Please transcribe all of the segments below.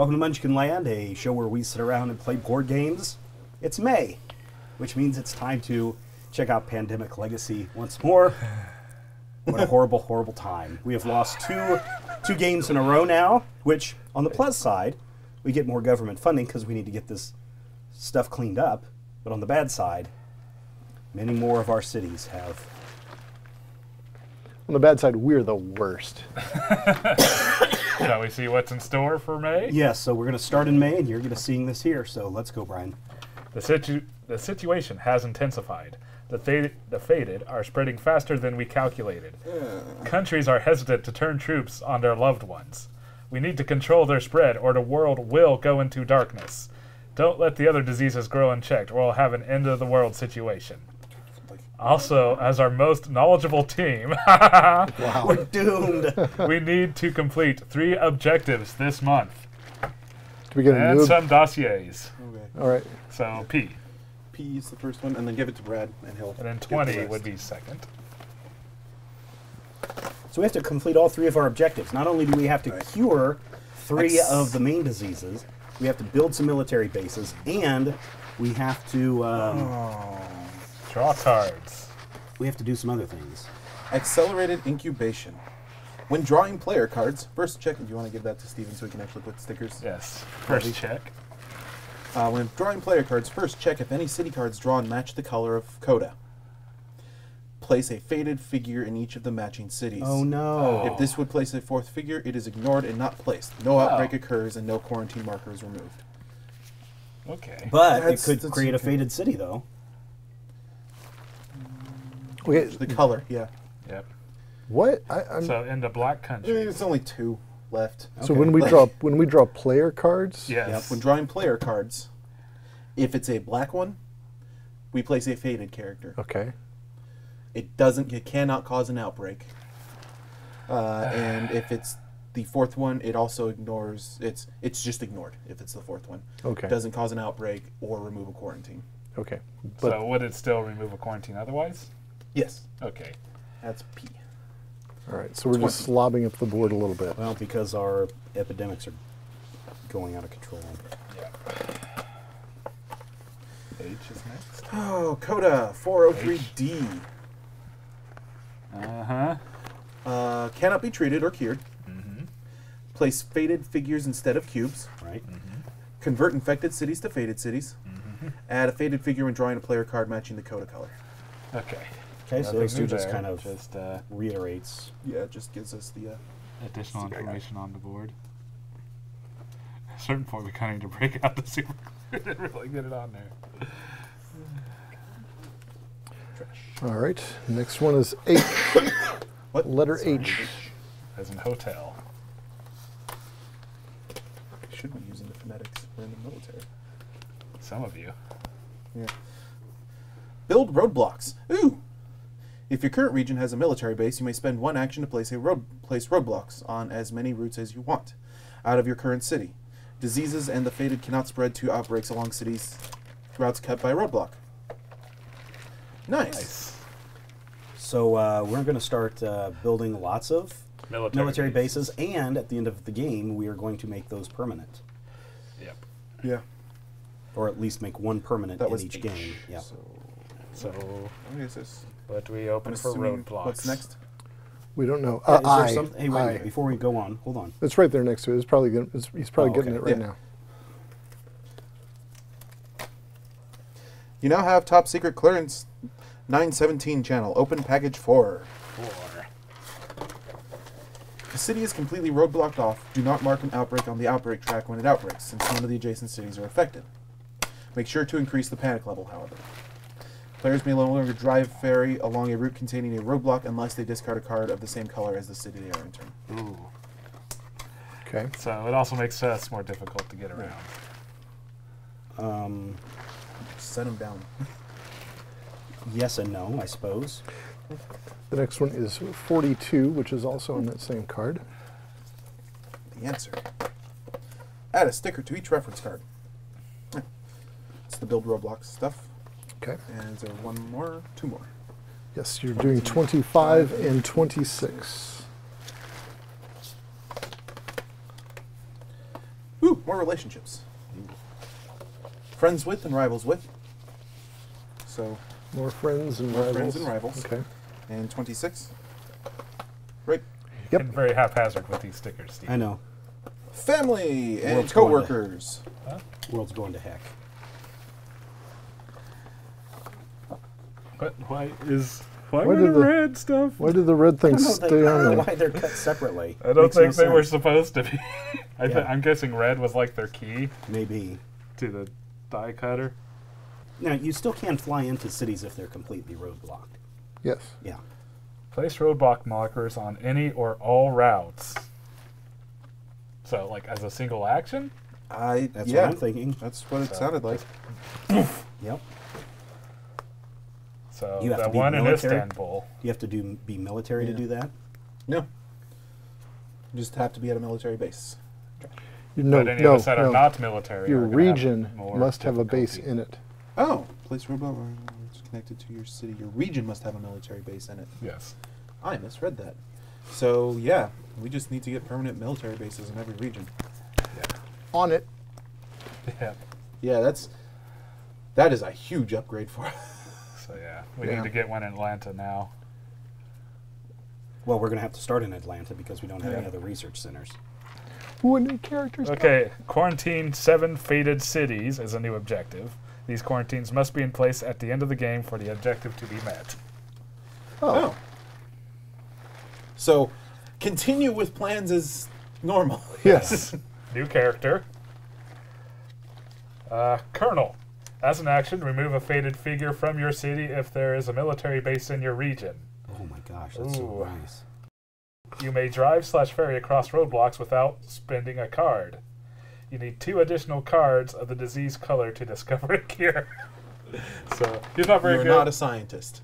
Welcome to Munchkin Land, a show where we sit around and play board games. It's May, which means it's time to check out Pandemic Legacy once more. What a horrible, horrible time. We have lost two two games in a row now, which on the plus side, we get more government funding because we need to get this stuff cleaned up. But on the bad side, many more of our cities have On the bad side, we're the worst. Shall we see what's in store for May? Yes, so we're going to start in May, and you're going to seeing this here. So let's go, Brian. The, situ- the situation has intensified. The, fa- the faded are spreading faster than we calculated. Countries are hesitant to turn troops on their loved ones. We need to control their spread, or the world will go into darkness. Don't let the other diseases grow unchecked, or we'll have an end of the world situation. Also, as our most knowledgeable team, We're doomed. we need to complete three objectives this month Do we get a and noob? some dossiers. Okay. All right. So P, P is the first one, and then give it to Brad, and he'll. and then get the 20 would be second. So we have to complete all three of our objectives. Not only do we have to Right. cure three That's- of the main diseases, we have to build some military bases, and we have to um, Draw cards. we have to do some other things. Accelerated incubation. When drawing player cards, first check. Do you want to give that to Steven so we can actually put stickers? Yes. First check. Uh, when drawing player cards, first check if any city cards drawn match the color of Coda. Place a faded figure in each of the matching cities. Oh no! If this would place a fourth figure, it is ignored and not placed. No outbreak occurs and no quarantine marker is removed. Okay. But it could that's create a faded city, though. Okay. The color, yeah. Yep. What? I, I'm, so So in the black country. It's only two left. So when we draw when we draw player cards, Yep. Yes. When drawing player cards, if it's a black one, we place a faded character. Okay. It doesn't. It cannot cause an outbreak. Uh, and if it's the fourth one, it also ignores. It's it's just ignored if it's the fourth one. Okay. It Doesn't cause an outbreak or remove a quarantine. Okay. But so would it still remove a quarantine otherwise? Yes, Okay. that's P. all right. So we're just slobbing up the board a little bit. Well, because our epidemics are going out of control. Yeah. H is next. Oh, Coda 403D. Uh huh. Uh, cannot be treated or cured. Mm-hmm. Place faded figures instead of cubes. Right? Mm -hmm. Convert infected cities to faded cities. Mm-hmm. Add a faded figure when drawing a player card matching the Coda color. Okay. Okay, so Nothing those two just there, kind of just uh, reiterates. Yeah, it just gives us the. Uh, additional See, I got it. information on the board. At a certain point, we kind of need to break out the super and really get it on there. All right. Next one is H. what? Letter Sorry, H. As in hotel. Should be using the phonetics. We're in the military. Some of you. Yeah. Build roadblocks. Ooh. If your current region has a military base, you may spend one action to place a road place roadblocks on as many routes as you want out of your current city. Diseases and the faded cannot spread to outbreaks along cities routes cut by roadblock. Nice. Nice. So uh, we're going to start uh, building lots of Military, military bases, and at the end of the game, we are going to make those permanent, Yep. Yeah. or at least make one permanent That in was each H. game. Yeah. So, So, what is this? What do we open for assuming- roadblocks? What's next? We don't know. Yeah, Uh, is I. some- hey, wait a I. minute. Before we go on, hold on. It's right there next to it. It's probably gonna, it's, he's probably Oh, getting okay. it right Yeah. now. You now have top secret clearance 917 channel. Open package 4. Four. The city is completely roadblocked off. Do not mark an outbreak on the outbreak track when it outbreaks, since none of the adjacent cities are affected. Make sure to increase the panic level, however. Players may no longer drive ferry along a route containing a roadblock unless they discard a card of the same color as the city they are entering. Ooh. Okay. So it also makes us more difficult to get around. Um, Set them down. yes and no, I suppose. The next one is 42, which is also on that same card. The answer. Add a sticker to each reference card. Yeah. It's the build roadblocks stuff. Okay. And is there one more? Two more. Yes, you're doing 25 and 26. Ooh, more relationships. Friends with and rivals with. So, More friends and More rivals. friends and rivals. Okay. and 26. Right. Yep. Getting very haphazard with these stickers, Steve. I know. Family and World's going to- coworkers. World's going to heck. But why is why, Why were did the the- red stuff? Why did the red things stay they- I on don't know why they're cut separately. I don't Makes no think they were supposed to be. I th- Yeah. I'm guessing red was like their key Maybe. to the die cutter. Now, you still can fly into cities if they're completely roadblocked. Yes. Yeah. Place roadblock markers on any or all routes. So, like as a single action. I That's yeah, what I'm thinking. That's what it So, sounded like. Yep. So You have the to be one in military? Istanbul. You have to do be military Yeah. to do that. No. You just have to be at a military base. No, but any no, of us that no. are not military. Your are gonna have region must have a base in it. Oh, place roadblock uh, it's connected to your city. Your region must have a military base in it. Yes. I misread that. So yeah, we just need to get permanent military bases in every region. Yeah. On it. Yeah. Yeah, that's that is a huge upgrade for us. So yeah, we Yeah. need to get one in Atlanta now. Well, we're going to have to start in Atlanta because we don't have any other research centers. Who any characters? Okay, quarantine seven faded cities is a new objective. These quarantines must be in place at the end of the game for the objective to be met. Oh. So continue with plans as normal. Yes. New character. Uh, Colonel. As an action, remove a faded figure from your city if there is a military base in your region. Oh my gosh, that's so nice. You may drive slash ferry across roadblocks without spending a card. You need two additional cards of the disease color to discover a cure. so he's not very You're good. not a scientist.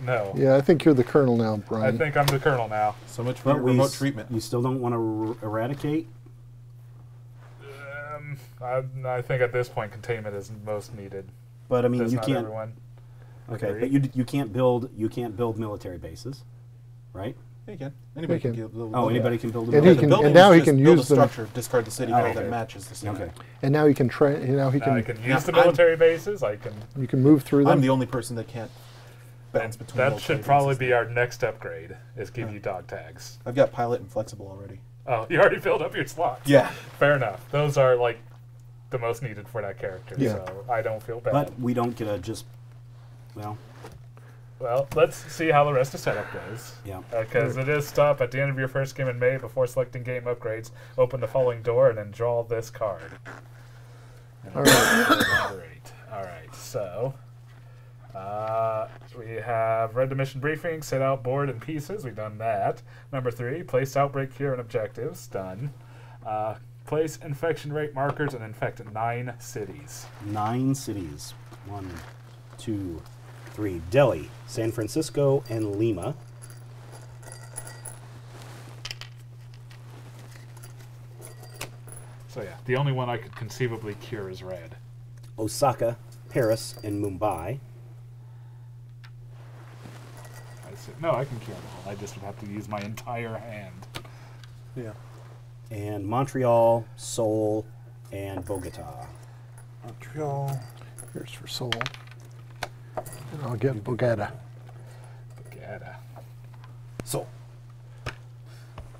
no. Yeah, I think you're the colonel now, Brian. I think I'm the colonel now. So much for But your we remote treatment. You still don't want to r- eradicate? I, I think at this point containment is most needed. But I mean, Does you not can't. everyone. Okay, agree? but you you can't build you can't build military bases, right? Yeah, you can. Anybody can. can. build- Oh, anybody that. can build a And Yeah, he can- and now he can build use a them- structure, discard the city Oh, okay. that matches the city. Okay. and now he can try. Now he Now can. I can use Now, the I'm- military bases. I can. You can move through them. I'm the only person that can't bounce between. That should probably bases. be our next upgrade. Is give you dog tags. I've got pilot and flexible already. Oh, you already filled up your slots. Yeah. Fair enough. Those are like the most needed for that character. Yeah. So I don't feel bad. But we don't get a just. Well, well, let's see how the rest of setup goes. yeah. Because it is stop at the end of your first game in May before selecting game upgrades. Open the following door and then draw this card. All right. Number eight. All right. So uh, we have read the mission briefing, set out board and pieces. We've done that. Number three, place outbreak here and objectives. Done. Uh, place infection rate markers and infect nine cities. Nine cities. One, two, three. Delhi, San Francisco, and Lima. So yeah, the only one I could conceivably cure is red. Osaka, Paris, and Mumbai. I said, no, I can cure them all. I just would have to use my entire hand. Yeah. And Montreal, Seoul, and Bogota. Montreal. Here's for Seoul. And I'll get Bogota. Bogota. So. I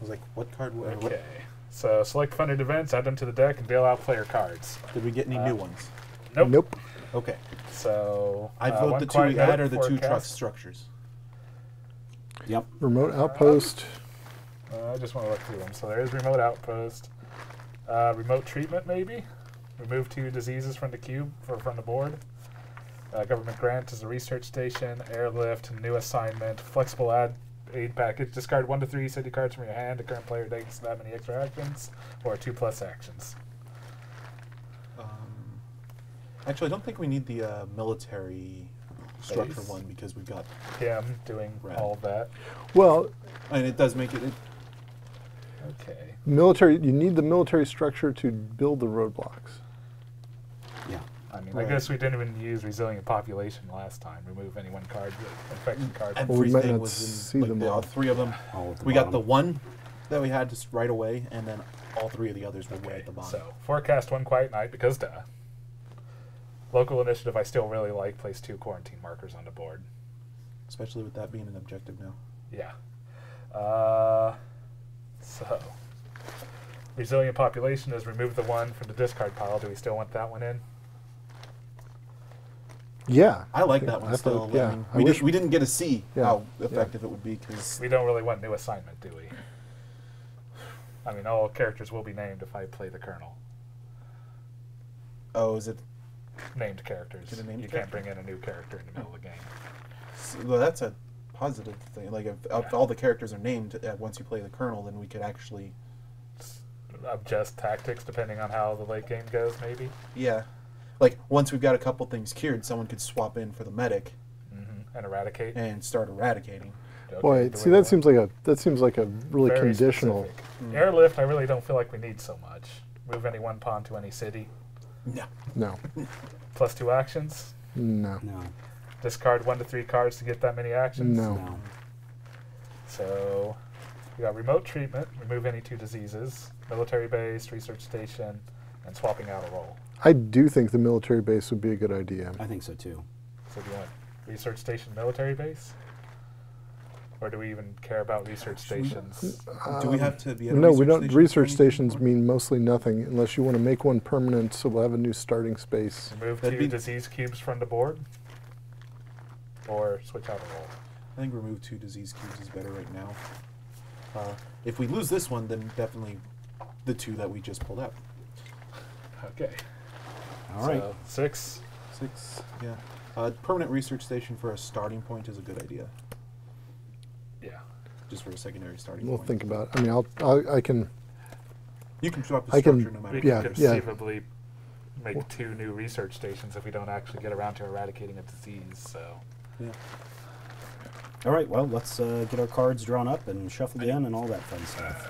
was like, what card? What, what- Okay. So select funded events, add them to the deck, and deal out player cards. Did we get any Uh, new ones? Nope. Nope. Okay. So I uh, vote the two quiet we add note or the two cast- truck structures. Yep. Remote outpost. Uh, I just want to look through them. So there is remote outpost, uh, remote treatment maybe. Remove two diseases from the cube for from the board. Uh, government grant is a research station. Airlift, new assignment, flexible ad aid package. Discard one to three city cards from your hand. The current player takes that many extra actions or two plus actions. Um, actually, I don't think we need the uh, military structure Base. one because we've got, Him doing Right. all of that. Well, and it does make it. it Okay. military. You need the military structure to build the roadblocks. Yeah. I mean, Right. I guess we didn't even use resilient population last time. Remove any one card, infection card. Well, we might not was see like, them the, all all. three of them. All at the We got the one that we had just right away, and then all three of the others were way Okay, at the bottom. so forecast one quiet night because duh. Local initiative I still really like. Place two quarantine markers on the board. Especially with that being an objective now. Yeah. Uh, so resilient population is remove the one from the discard pile. Do we still want that one in? Yeah. I like think- that one still. thought- yeah. I mean, I we, did, we didn't get to see Yeah, how yeah. effective it would be because We don't really want new assignment, do we? I mean, all characters will be named if I play the colonel. oh, is it? Named characters. Named you character? can't bring in a new character in the middle of the game. s- Well, that's a positive thing. Like if, if all the characters are named uh, once you play the colonel, then we could actually, Adjust tactics depending on how the late game goes, maybe. yeah, like once we've got a couple things cured, someone could swap in for the medic hmm And eradicate. and start eradicating. Okay, Boy, see, that seems like a that seems like a really very conditional. Mm. Airlift, I really don't feel like we need so much. Move any one pawn to any city. No. No, Plus two actions. no, No. Discard one to three cards to get that many actions. No. No. So we got remote treatment, remove any two diseases, military base, research station, and swapping out a role. I do think the military base would be a good idea. I think so too. So do you want research station, military base? Or do we even care about research stations? Do we have to be? At Um, No, we don't. station Research stations anymore? mean mostly nothing unless you want to make one permanent, so we'll have a new starting space. Remove That'd two be- disease cubes from the board? Or switch out a role? I think remove two disease cubes is better right now. Uh, if we lose this one, then definitely the two that we just pulled out. Okay. All right. So six. Six, yeah. Uh, permanent research station for a starting point is a good idea, Yeah. just for a secondary starting point. We'll point. think about. It. I mean, I'll, I'll I can. You can swap the I can- structure no matter We Yeah, could yeah. conceivably make two new research stations if we don't actually get around to eradicating a disease. So Yeah. All right. Well, let's uh, get our cards drawn up and shuffled in and all that fun stuff.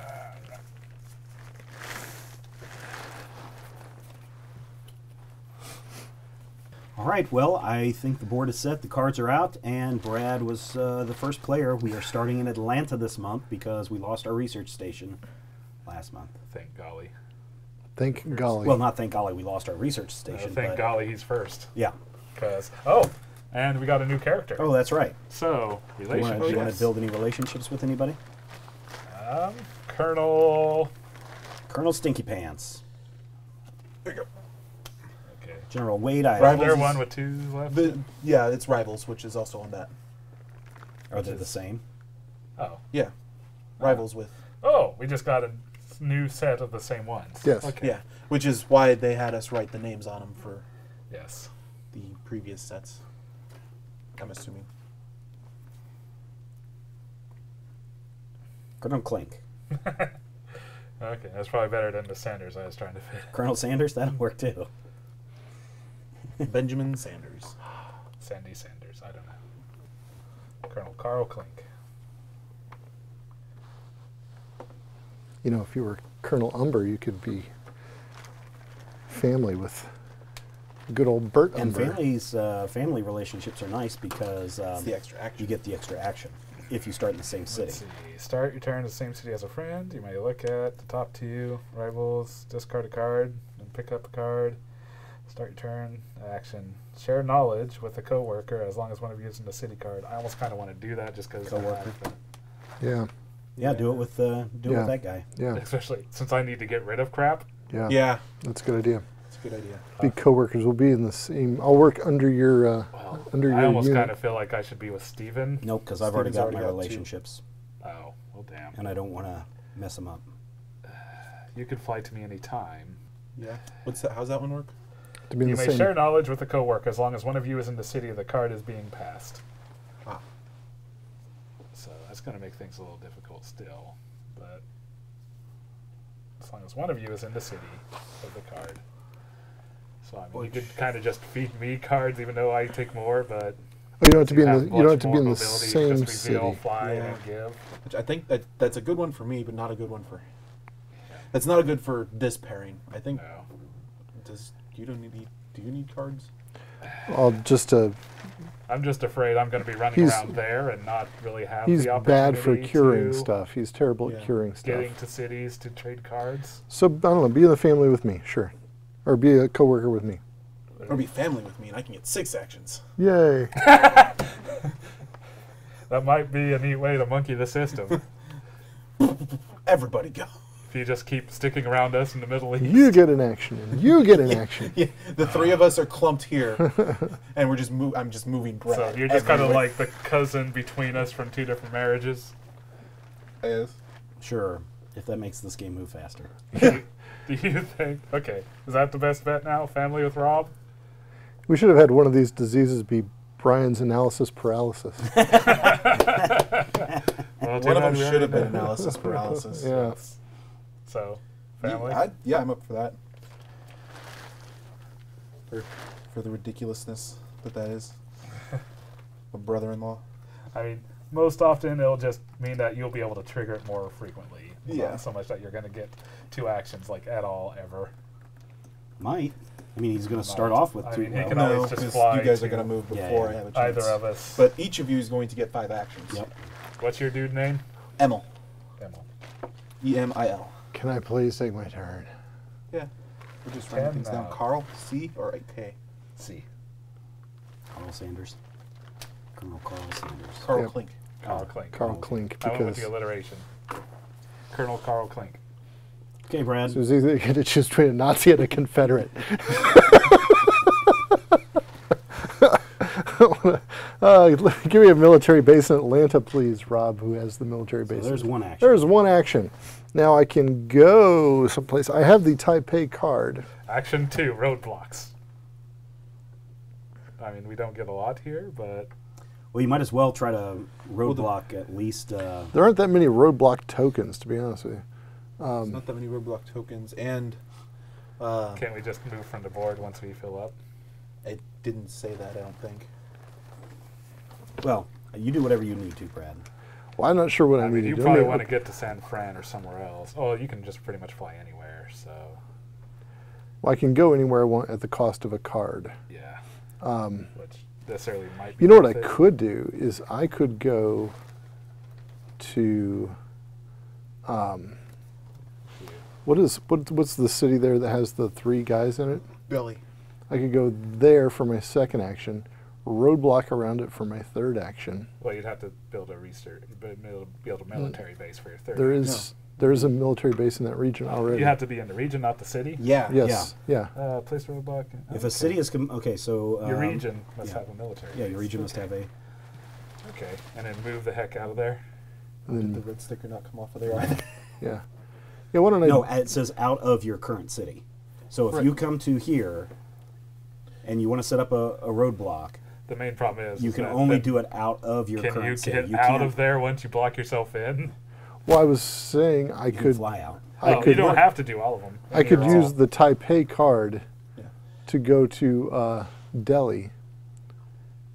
All right. Well, I think the board is set. The cards are out, and Brad was uh, the first player. We are starting in Atlanta this month because we lost our research station last month. thank golly. Thank golly. Well, not thank golly, we lost our research Uh, station. thank but- golly he's first. Yeah. Cause oh, and we got a new character. Oh, that's right. So Do you want to build any relationships with anybody? Um, Colonel. Colonel Stinky Pants, There you go. Okay. General Wade I. Rivals there is- one with two left? The, yeah, it's Rivals, which is also on that. Are they the same? oh. Yeah, Rivals with Oh, we just got a new set of the same ones. Yes. Okay. yeah, which is why they had us write the names on them for Yes. the previous sets. I'm assuming. Colonel Klink. Okay, that's probably better than the Sanders I was trying to fit. Colonel Sanders, that'll work too. Benjamin Sanders. Sandy Sanders. I don't know. Colonel Carl Klink. you know, if you were Colonel Umber, you could be family with good old Bert And Umber. families, uh, family relationships are nice because um, the extra action. you get the extra action if you start in the same city. Start your turn in the same city as a friend. You may look at the top two rivals, discard a card, and pick up a card. Start your turn. Action. Share knowledge with a coworker as long as one of you is in the city card. I almost kind of want to do that just because Coworker. yeah, Yeah, do it with uh, do it with that guy. yeah, Especially since I need to get rid of crap. yeah, Yeah, That's a good idea. It's a good idea. Be coworkers. We'll be in the same. I'll work under your uh, Well, under I your almost kind of feel like I should be with Steven. Nope, because I've already got already my got two. relationships, Oh, well, damn. and I don't want to mess them up. You could fly to me anytime. Yeah. What's that? How's that one work? to be in You the may same. share knowledge with a coworker as long as one of you is in the city the card is being passed. Ah. So that's going to make things a little difficult still, but as long as one of you is in the city of the card. So I mean, you could kind of just feed me cards, even though I take more, but you don't have to be in the. You don't have to be in the same city. fly, Yeah. and give. Which I think that that's a good one for me, but not a good one for. That's not a good for this pairing. I think. No. Does you don't need? Do you need cards? I'll just to I'm just afraid I'm going to be running He's- around there and not really have He's the bad for curing stuff. He's terrible Yeah. at curing stuff. Getting to cities to trade cards. So I don't know. Be in the family with me, sure, or be a coworker with me. Or be family with me, and I can get six actions. Yay! That might be a neat way to monkey the system. Everybody go. if you just keep sticking around us in the Middle East. you get an action, and you get an action. Yeah, the three of us are clumped here, and we're just move. I'm just moving. So you're just kind of like the cousin between us from two different marriages. Yes. Sure, if that makes this game move faster. Do you think? Okay, is that the best bet now? Family with Rob? We should have had one of these diseases be Brian's analysis paralysis. Well, One of them should have been analysis paralysis. yeah. So, Yeah, family. I, yeah, I'm up for that. For, for the ridiculousness that that is. A brother-in-law. I mean, most often it'll just mean that you'll be able to trigger it more frequently. Yeah. Not so much that you're going to get two actions like at all ever. Might. I mean, he's going to start off with I two. mean, he can no, always just because fly you guys are going to move before yeah. I have a chance. Either of us. But each of you is going to get five actions. Yep. What's your dude name? Emil. Emil. E M I L. Can I please take my turn? Yeah. We're just writing things down. Uh, Carl C or a K. C. Carl Sanders. Colonel Carl Sanders. Carl Yep. Klink. Carl Klink. Carl Klink, I went with because the alliteration. Colonel Carl Klink. Okay, Brad. so it's easy to choose between a Nazi and a Confederate. uh, give me a military base in Atlanta, please, Rob, who has the military So base. there's one action. There's one action. Now I can go someplace. I have the Taipei card. Action two, roadblocks. I mean, we don't get a lot here, but Well, you might as well try to roadblock at least. Uh, There aren't that many roadblock tokens, to be honest with you. There's not that many roadblock tokens, and uh, can't we just move from the board once we fill up? it didn't say that. I don't think. well, you do whatever you need to, Brad. Well, I'm not sure what I, I mean, need you to do. You probably I want to get to San Fran or somewhere else. Oh, you can just pretty much fly anywhere. So, well, I can go anywhere I want at the cost of a card. yeah. Um, Which necessarily might be. you know what I worth it. could do is I could go to um, what is what, what's the city there that has the three guys in it? Delhi. I could go there for my second action, roadblock around it for my third action. Well, you'd have to build a research, build, build a military base for your third. There action. is there is a military base in that region already. You have to be in the region, not the city. Yeah. yes, yeah. Uh, place roadblock. If okay. a city is com- okay, so Your um, region must yeah. have a military. Yeah, your base. region must have a. Okay, and then move the heck out of there. And Did the red sticker not come off of there either? yeah, yeah. Why don't I? No, it says out of your current city. So if Right. you come to here, and you want to set up a, a roadblock, The main problem is you is can that only then do it out of your Can current you city. get you out can't, of there once you block yourself in? Well, I was saying I You could fly out. I oh, you don't have to do all of them. I could You're all- use the Taipei card Yeah. to go to uh, Delhi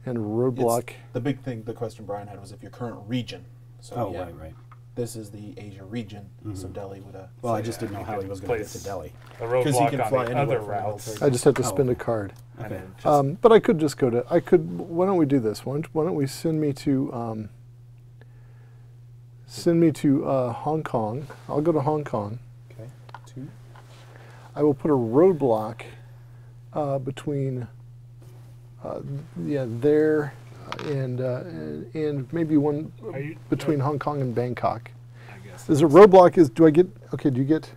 and roadblock. It's- the big thing, the question Brian had was if your current region. So Oh, yeah, right, right. This is the Asia region, so Delhi would. Uh, Well, I just didn't know how he was going to get to Delhi. a 'Cause he roadblock can on the other from routes. I just have to Oh, spend a card. And Okay. then just, Um, but I could just go to. I could. Why don't we do this? Why don't, why don't we send me to? Um, send me to uh, Hong Kong. I'll go to Hong Kong. okay. Two. I will put a roadblock uh, between. Uh, yeah, there, and, uh, and and maybe one you- between Hong Kong and Bangkok. I guess. Is a roadblock? Is do I get? Okay, do you get?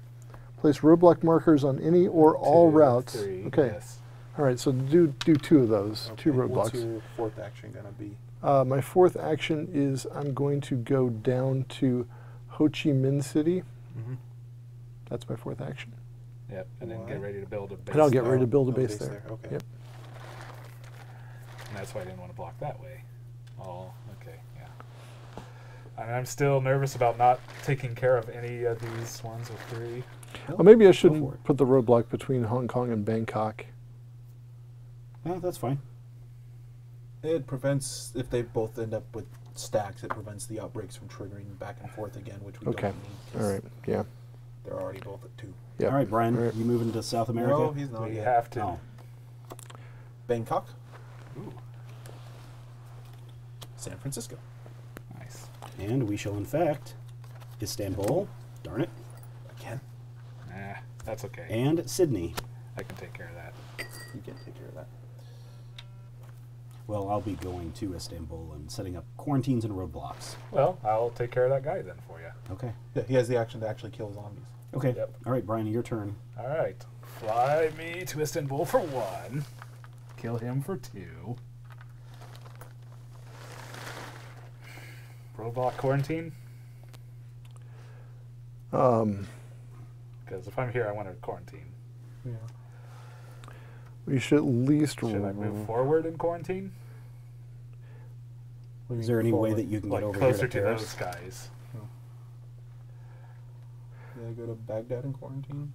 Place roadblock markers on any or all Two, routes. three, okay. yes. All right. So do do two of those. Two Okay, What's roadblocks. your fourth action gonna be? Uh, my fourth action is I'm going to go down to Ho Chi Minh City. Mm-hmm. That's my fourth action. Yep, and then Why? get ready to build a base. And I'll get ready to build a Oh, base base there. there, okay. Yep. And that's why I didn't want to block that way. Oh, okay, yeah. I mean, I'm still nervous about not taking care of any of these ones with three. Well, maybe I shouldn't put the roadblock between Hong Kong and Bangkok. Yeah, that's fine. It prevents if they both end up with stacks. It prevents the outbreaks from triggering back and forth again, which we Okay. don't need. 'cause All right. Yeah. They're already both at two. Yeah. All right, Brian, All right. you moving to South America? No, he's not we yet. have to. Oh. Bangkok. San Francisco. Nice. And we shall in fact, Istanbul, darn it, Again, Nah, that's okay. and Sydney. I can take care of that. you can take care of that. Well, I'll be going to Istanbul and setting up quarantines and roadblocks. Well, I'll take care of that guy then for you. Okay. Yeah, he has the action to actually kill zombies. Okay. Yep. All right, Brian, your turn. All right. Fly me to Istanbul for one. Kill him for two. Roadblock quarantine? Um, Because if I'm here, I want to quarantine. Yeah. we should at least. Should I move forward in quarantine? Is there any way that you can Like get over closer here to to those Paris? guys. Yeah, go to Baghdad in quarantine.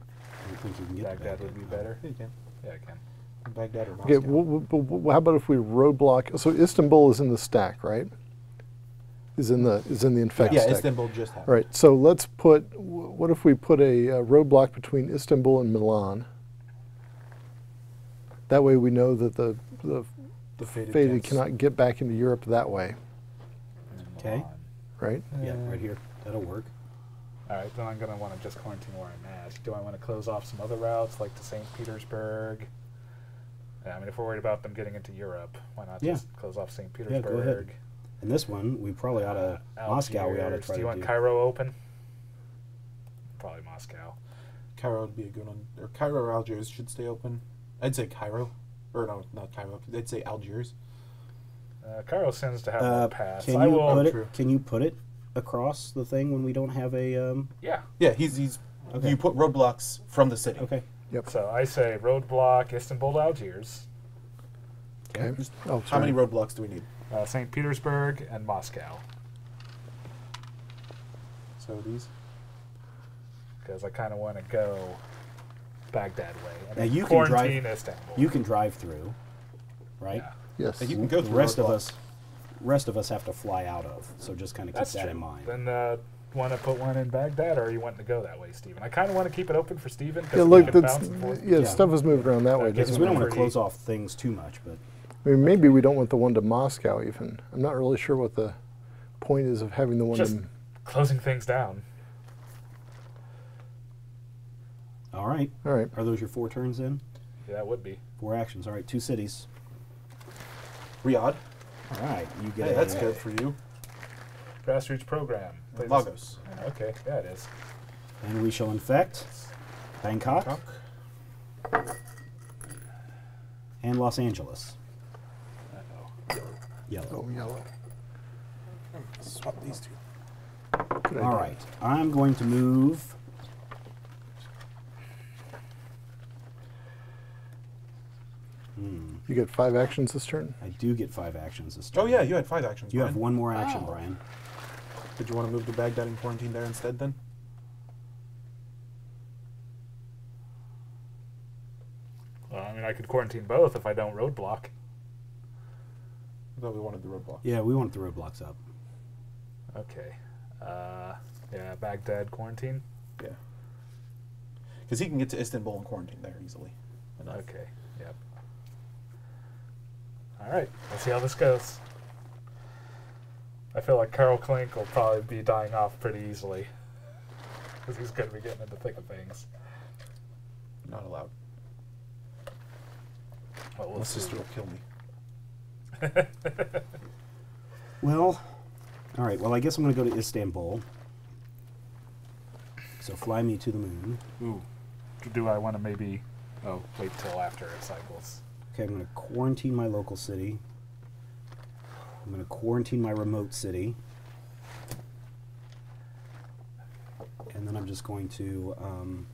I think you can get to Baghdad would be better. Yeah, you can. Yeah, I can. Baghdad or Moscow. Okay, w- w- w- how about if we roadblock? So Istanbul is in the stack, right? Is in the is in the infect yeah, stack. Istanbul just happened. Right. So let's put. What if we put a, uh roadblock between Istanbul and Milan? That way, we know that the the The faded, faded cannot get back into Europe that way, Okay. Right? Yeah, right here. That'll work. All right, then I'm going to want to just quarantine where I'm at. Do I want to close off some other routes, like to St. Petersburg? Yeah, I mean, if we're worried about them getting into Europe, why not Yeah. just close off St. Petersburg? Yeah, Petersburg? go ahead. And this one, we probably ought to. Uh, Moscow, we ought to Algiers. try Do you to want do. Cairo open? Probably Moscow. Cairo would be a good one. Or Cairo or Algiers should stay open. I'd say Cairo. Or no, not Cairo. I'd say Algiers. Uh, Cairo seems to have Uh, more paths. can I you will. put it? Can you put it across the thing when we don't have a? Um, Yeah. Yeah, he's he's. Okay. You put roadblocks from the city. okay. Yep. So I say roadblock Istanbul to Algiers, Okay. Just Oh, How many roadblocks do we need? Uh, St. Petersburg, and Moscow. So these. Because I kind of want to go Baghdad way. And Now you can drive- Istanbul. You can drive through, right? Yeah. Yes. You can go the rest of us, rest of us have to fly out of. So just kind of keep that true. in mind. Then uh, want to put one in Baghdad, or are you wanting to go that way, Stephen? I kind of want to keep it open for Stephen. 'cause Yeah, he look, can that's bounce and yeah, Yeah. Stuff is moving around that That way. Because we don't want to close off things too much, but I mean, maybe we don't want the one to Moscow. Even I'm not really sure what the point is of having the one Just to. closing things down. all right. All right. Are those your four turns in? Yeah, it would be. Four actions. All right. Two cities. Riyadh. All right. You get Hey, a, that's good for you. Grassroots program. Plays- Lagos. Okay, yeah, it is. And we shall infect Bangkok, Bangkok. and Los Angeles. Uh-oh. Yellow. Oh, yellow. Swap these two. Good All idea. right. I'm going to move. Hmm. You get five actions this turn. I do get five actions this turn. Oh yeah, you had five actions. You have one more action, Wow. Brian. Did you want to move to Baghdad and quarantine there instead then? Well, I mean, I could quarantine both if I don't roadblock. I thought we wanted the roadblocks. Yeah, we wanted the roadblocks up. Okay. Uh, yeah, Baghdad quarantine. Yeah. Because he can get to Istanbul and quarantine there easily. enough. Okay. Yep. All right. Let's see how this goes. I feel like Carl Klink will probably be dying off pretty easily because he's going to be getting in the thick of things. Not allowed. But we'll My see. sister will kill me. Well, all right. Well, I guess I'm going to go to Istanbul. So fly me to the moon. Ooh. Do I want to maybe? Oh, wait till after it cycles. Okay, I'm going to quarantine my local city. I'm going to quarantine my remote city. And then I'm just going to, um,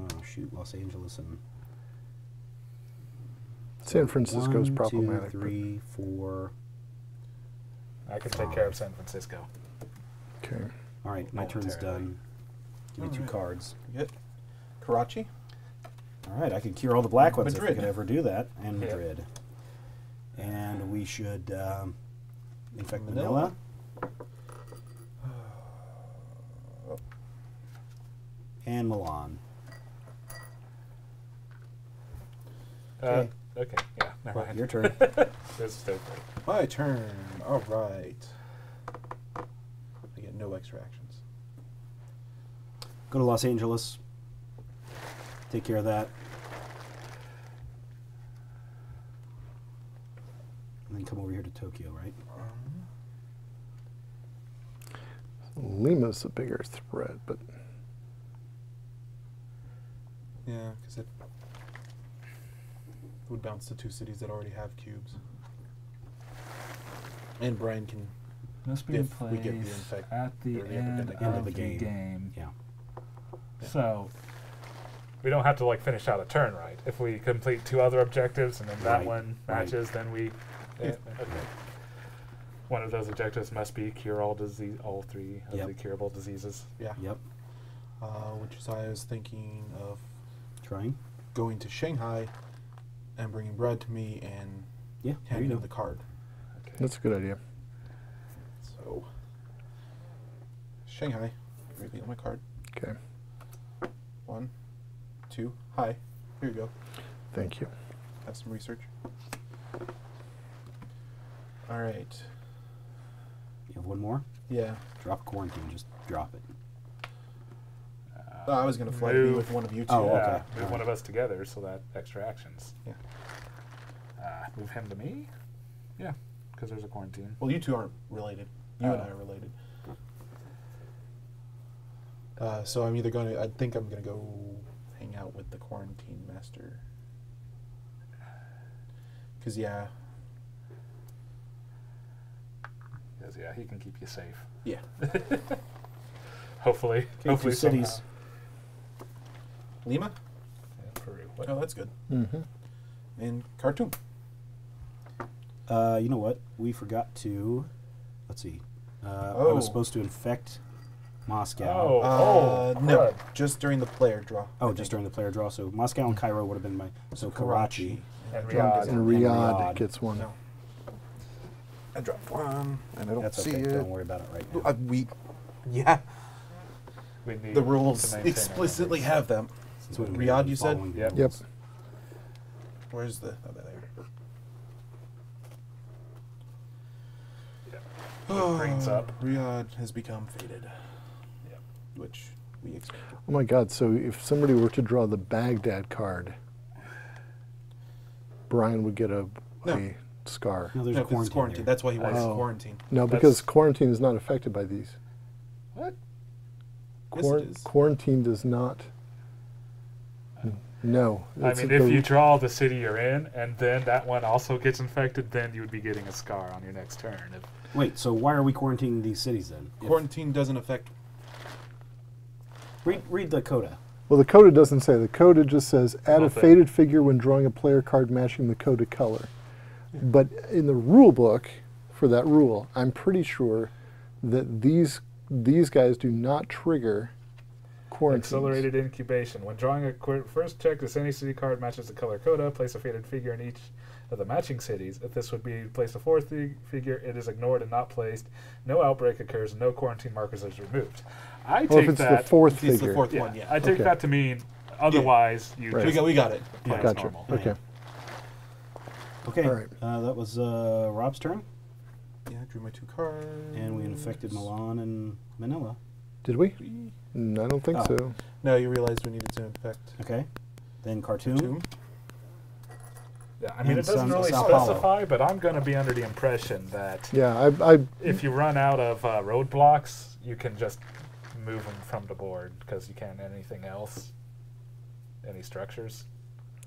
oh shoot, Los Angeles and San Francisco's One, problematic. Two, but- three, four. I can take care of San Francisco. okay. All right, my turn's Momentarily. done. Give me two cards. You get Karachi. All right, I can cure all the black ones if I we could ever do that, and Yeah. Madrid. And we should um, infect Manila. Manila. and Milan. Uh, Okay. Okay. Yeah. Never Well, mind. your turn. This is different. My turn. All right. I get no extra actions. Go to Los Angeles. Take care of that. And then come over here to Tokyo, right? Um, Lima's a bigger threat, but Yeah, because it would bounce to two cities that already have cubes. And Brian can. Must be in If we get the place infect- at the or the epidemic End of the game. Yeah. So we don't have to like finish out a turn, right? If we complete two other objectives and then that Right, one right. matches, then we. eh, okay. One of those objectives must be cure all disease, all three of Yep. the curable diseases. Yeah. Yep. Uh, which is why I was thinking of Trying. going to Shanghai and bringing Brad to me and Yeah. Handing you him the card. Okay. that's a good idea. So, Shanghai, reveal my card. Okay, One, two, hi. Here you go. thank you. Have some research. All right. You have one more? Yeah. Drop quarantine. Just drop it. Oh, I was gonna fly to be Move. with one of you two. Oh, yeah. Move Alright. one of us together so that extra actions. Yeah. Uh, move him to me. Yeah, because there's a quarantine. Well, you two aren't related. You and Oh. I are related. Uh, so I'm either going to. I think I'm going to go hang out with the quarantine master. Cause yeah, Because yeah, he can keep you safe. yeah. Hopefully, Okay, two hopefully cities. somehow. Lima. And Peru. What? Oh, that's good. Mm-hmm. And Khartoum. Uh, you know what? We forgot to. Let's see. Uh, I Oh. was supposed to infect Moscow. Oh, Uh, oh, no, crud. just during the player draw. Oh, just during the player draw. So Moscow and Cairo would have been my. So Karachi. And Riyadh. does And And Riyadh, Riyadh. gets one. No. I dropped one, and I don't That's see okay. it. Don't worry about it right now. Uh, we, yeah, We need the rules explicitly have them. Since we Riyadh, you said? following Yep. Yep. Where's the? Oh, there. Yeah. It brings up. Oh, Riyadh has become faded, Yep. which we expected. Oh my God! So if somebody were to draw the Baghdad card, Brian would get a, No. a scar. No, there's no, a 'cause quarantine. it's quarantine. That's why he wants Oh. quarantine. No, That's- because quarantine is not affected by these. What? Yes, it Quar- is. Quarantine does not. No. I mean, if you draw the city you're in, and then that one also gets infected, then you would be getting a scar on your next turn. If, Wait, so why are we quarantining these cities then? If- Quarantine doesn't affect. read, read the coda. Well, the coda doesn't say. The coda just says add a faded figure when drawing a player card matching the coda color. But in the rule book for that rule, I'm pretty sure that these these guys do not trigger quarantine. Accelerated incubation. When drawing a qu- first check, this any city card matches the color coda. Place a faded figure in each of the matching cities. If this would be place a fourth fi- figure, it is ignored and not placed. No outbreak occurs. No quarantine markers is removed. I Or take if it's that. the fourth It's figure. the fourth yeah, one. Yeah. I take Okay. that to mean otherwise you Right. we just got. We got it. play as Gotcha. normal. Okay. Okay. All right. Uh, that was uh, Rob's turn, Yeah. I drew my two cards. and we infected Milan and Manila. Did we? Mm, I don't think Oh. so. No, you realized we needed to infect. Okay. Then cartoon. Khartoum. Yeah, I mean, And it doesn't really Sao specify, but I'm going to be under the impression that Yeah, I, I if you run out of uh, roadblocks, you can just move them from the board because you can't anything else. Any structures?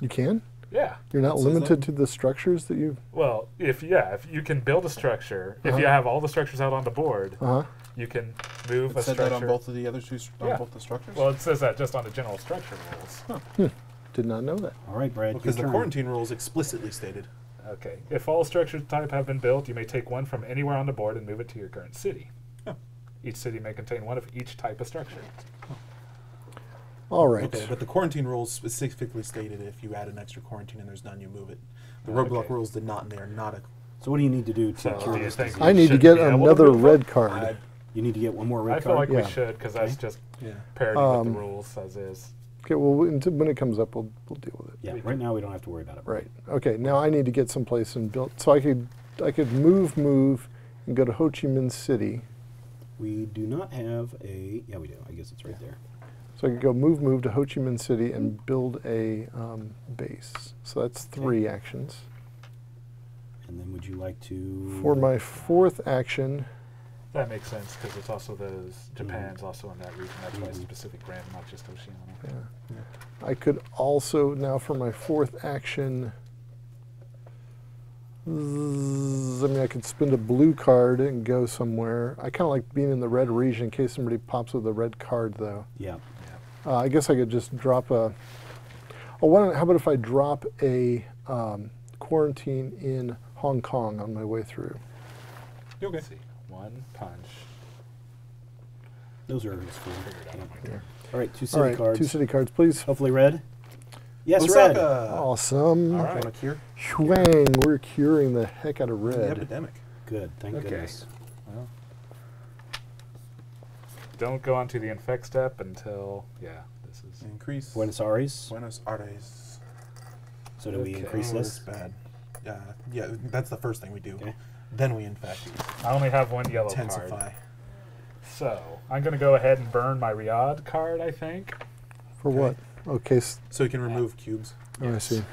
you can. Yeah. You're not It limited to the structures that you. Well, if yeah, if you can build a structure, if you Uh-huh. have all the structures out on the board, Uh huh. You can move It a said structure. that on both of the other two. st- On Yeah. both the structures. well, it says that just on the general structure rules. Hmm. Did not know that. All right, Brad. because your the quarantine rules explicitly stated. Okay. If all structure type have been built, you may take one from anywhere on the board and move it to your current city. Oh. Each city may contain one of each type of structure. All right. Okay, but the quarantine rules specifically stated if you add an extra quarantine and there's none, you move it. The Oh, roadblock okay. rules did not, and they are not a. So what do you need to do to So, cure do this think? I need to get be able to another red card. I, You need to get one more red I feel like Yeah. we should because that's Okay. just yeah. parroting with Um, the rules as is. Okay, well, when it comes up, we'll, we'll deal with it. Yeah, right now we don't have to worry about it. Right. Okay, now I need to get someplace and build, so I could, I could move, move, and go to Ho Chi Minh City. We do not have a. Yeah, we do. I guess it's right there. So I could go move, move to Ho Chi Minh City and build a um, base. So that's three actions. And then would you like to? For my fourth action, That makes sense because it's also those Japan's also in that region. That's why it's Mhm. Pacific Rim, not just Oceania. yeah. I could also now for my fourth action. I mean, I could spend a blue card and go somewhere. I kind of like being in the red region in case somebody pops with a red card, though. Yeah. Uh, I guess I could just drop a. Oh, why don't, how about if I drop a um, quarantine in Hong Kong on my way through? You're okay. Let's see. One punch. Those are useful. Figured out Yeah. on my turn. All right, two city right, cards. two city cards, please. Hopefully red. Yes, red. Osaka. Uh, awesome. All right. Want to cure? Schwang, we're curing the heck out of The red. epidemic. Good. Thank Okay. goodness. Well, don't go on to the infect step until yeah. This is Increase. Buenos Aires. Buenos Aires. So do we increase this? bad. Yeah, yeah, that's the first thing we do. Okay. Then we infect. I only have one yellow Intensify. card, so I'm gonna go ahead and burn my Riyadh card. I think. For what? Okay, So you can remove cubes. oh, I see.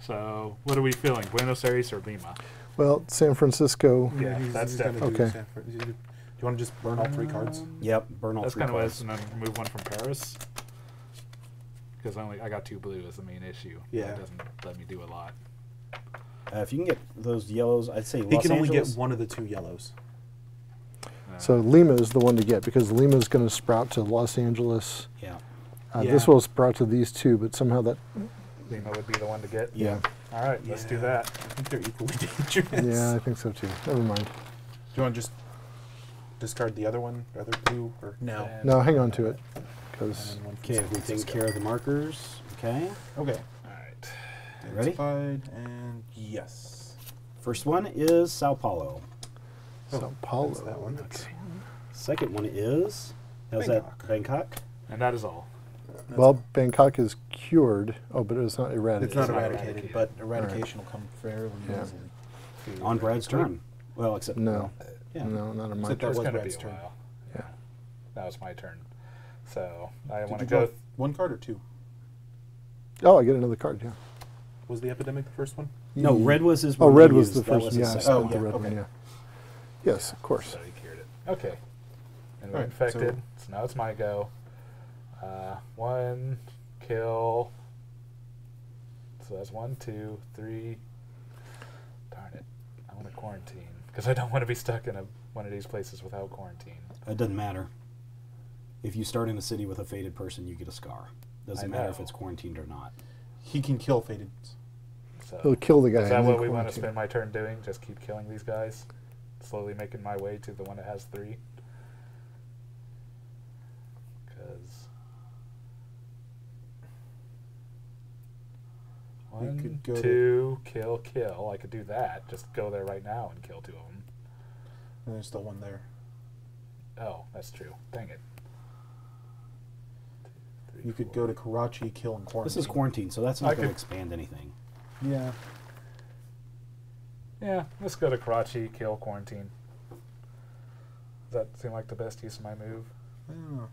So what are we feeling? Buenos Aires or Lima? Well, San Francisco. Yeah, he's- that's gonna definitely- do Okay. San Fran- Do you want to just burn all three cards? Um, Yep. Burn all That's three kind of what I cards. was gonna remove one from Paris. Because only I got two blue is the main issue. Yeah. It doesn't let me do a lot. Uh, if you can get those yellows, I'd say He Los can only Angeles. get one of the two yellows. So Lima is the one to get because Lima is going to sprout to Los Angeles. Yeah. Uh, This Yeah. will sprout to these two, but somehow that. Lima would be the one to get. Yeah. All right, let's do that. I think they're equally dangerous. Yeah, I think so too. Never mind. Do you want to just discard the other one, the other blue, or no? No, hang on to it because then one from Okay. If we take Francisco. care of the markers. Okay. Okay. All right. Ready? Identified and yes. First one is Sao Paulo. Oh, Sao Paulo. that's that one. That's- Second one is. How's Bangkok. that? Bangkok. And that is all. That's Well, all. Bangkok is cured. Oh, but it's not eradicated. it's not not eradicated, eradicated. but eradication will come fairly Yeah. easily. On Brad's turn. Well, except No, uh, Yeah. no, not on my Except that turn. It's was gonna Brad's turn. while. Yeah. That was my turn. So I want you to go. draw one card or two? Oh, I get another card. Yeah. Was the epidemic the first one? No, red was his. Oh, one red he was used. the That first was one. his Yeah, I second Oh, spent the yeah, red one. okay. Yeah. Yes, of course. So he cured it. Okay. And we're Alright, so- infected. So, now it's my go. Uh, one kill. So that's one, two, three. Darn it! I want to quarantine because I don't want to be stuck in a, one of these places without quarantine. It doesn't matter. If you start in a city with a faded person, you get a scar. Doesn't I matter if know. it's quarantined or not. He can kill faded. So He'll kill the guy. is that what we want to spend my turn doing? Just keep killing these guys, slowly making my way to the one that has three. Because one, could go to- two, kill, kill. I could do that. Just go there right now and kill two of them. And there's still one there. Oh, that's true. Dang it. Two, three, You could four. go to Karachi, kill, and quarantine. This is quarantine, so that's not going to expand anything. Yeah. Yeah, let's go to Karachi, kill, quarantine. Does that seem like the best use of my move? I don't know.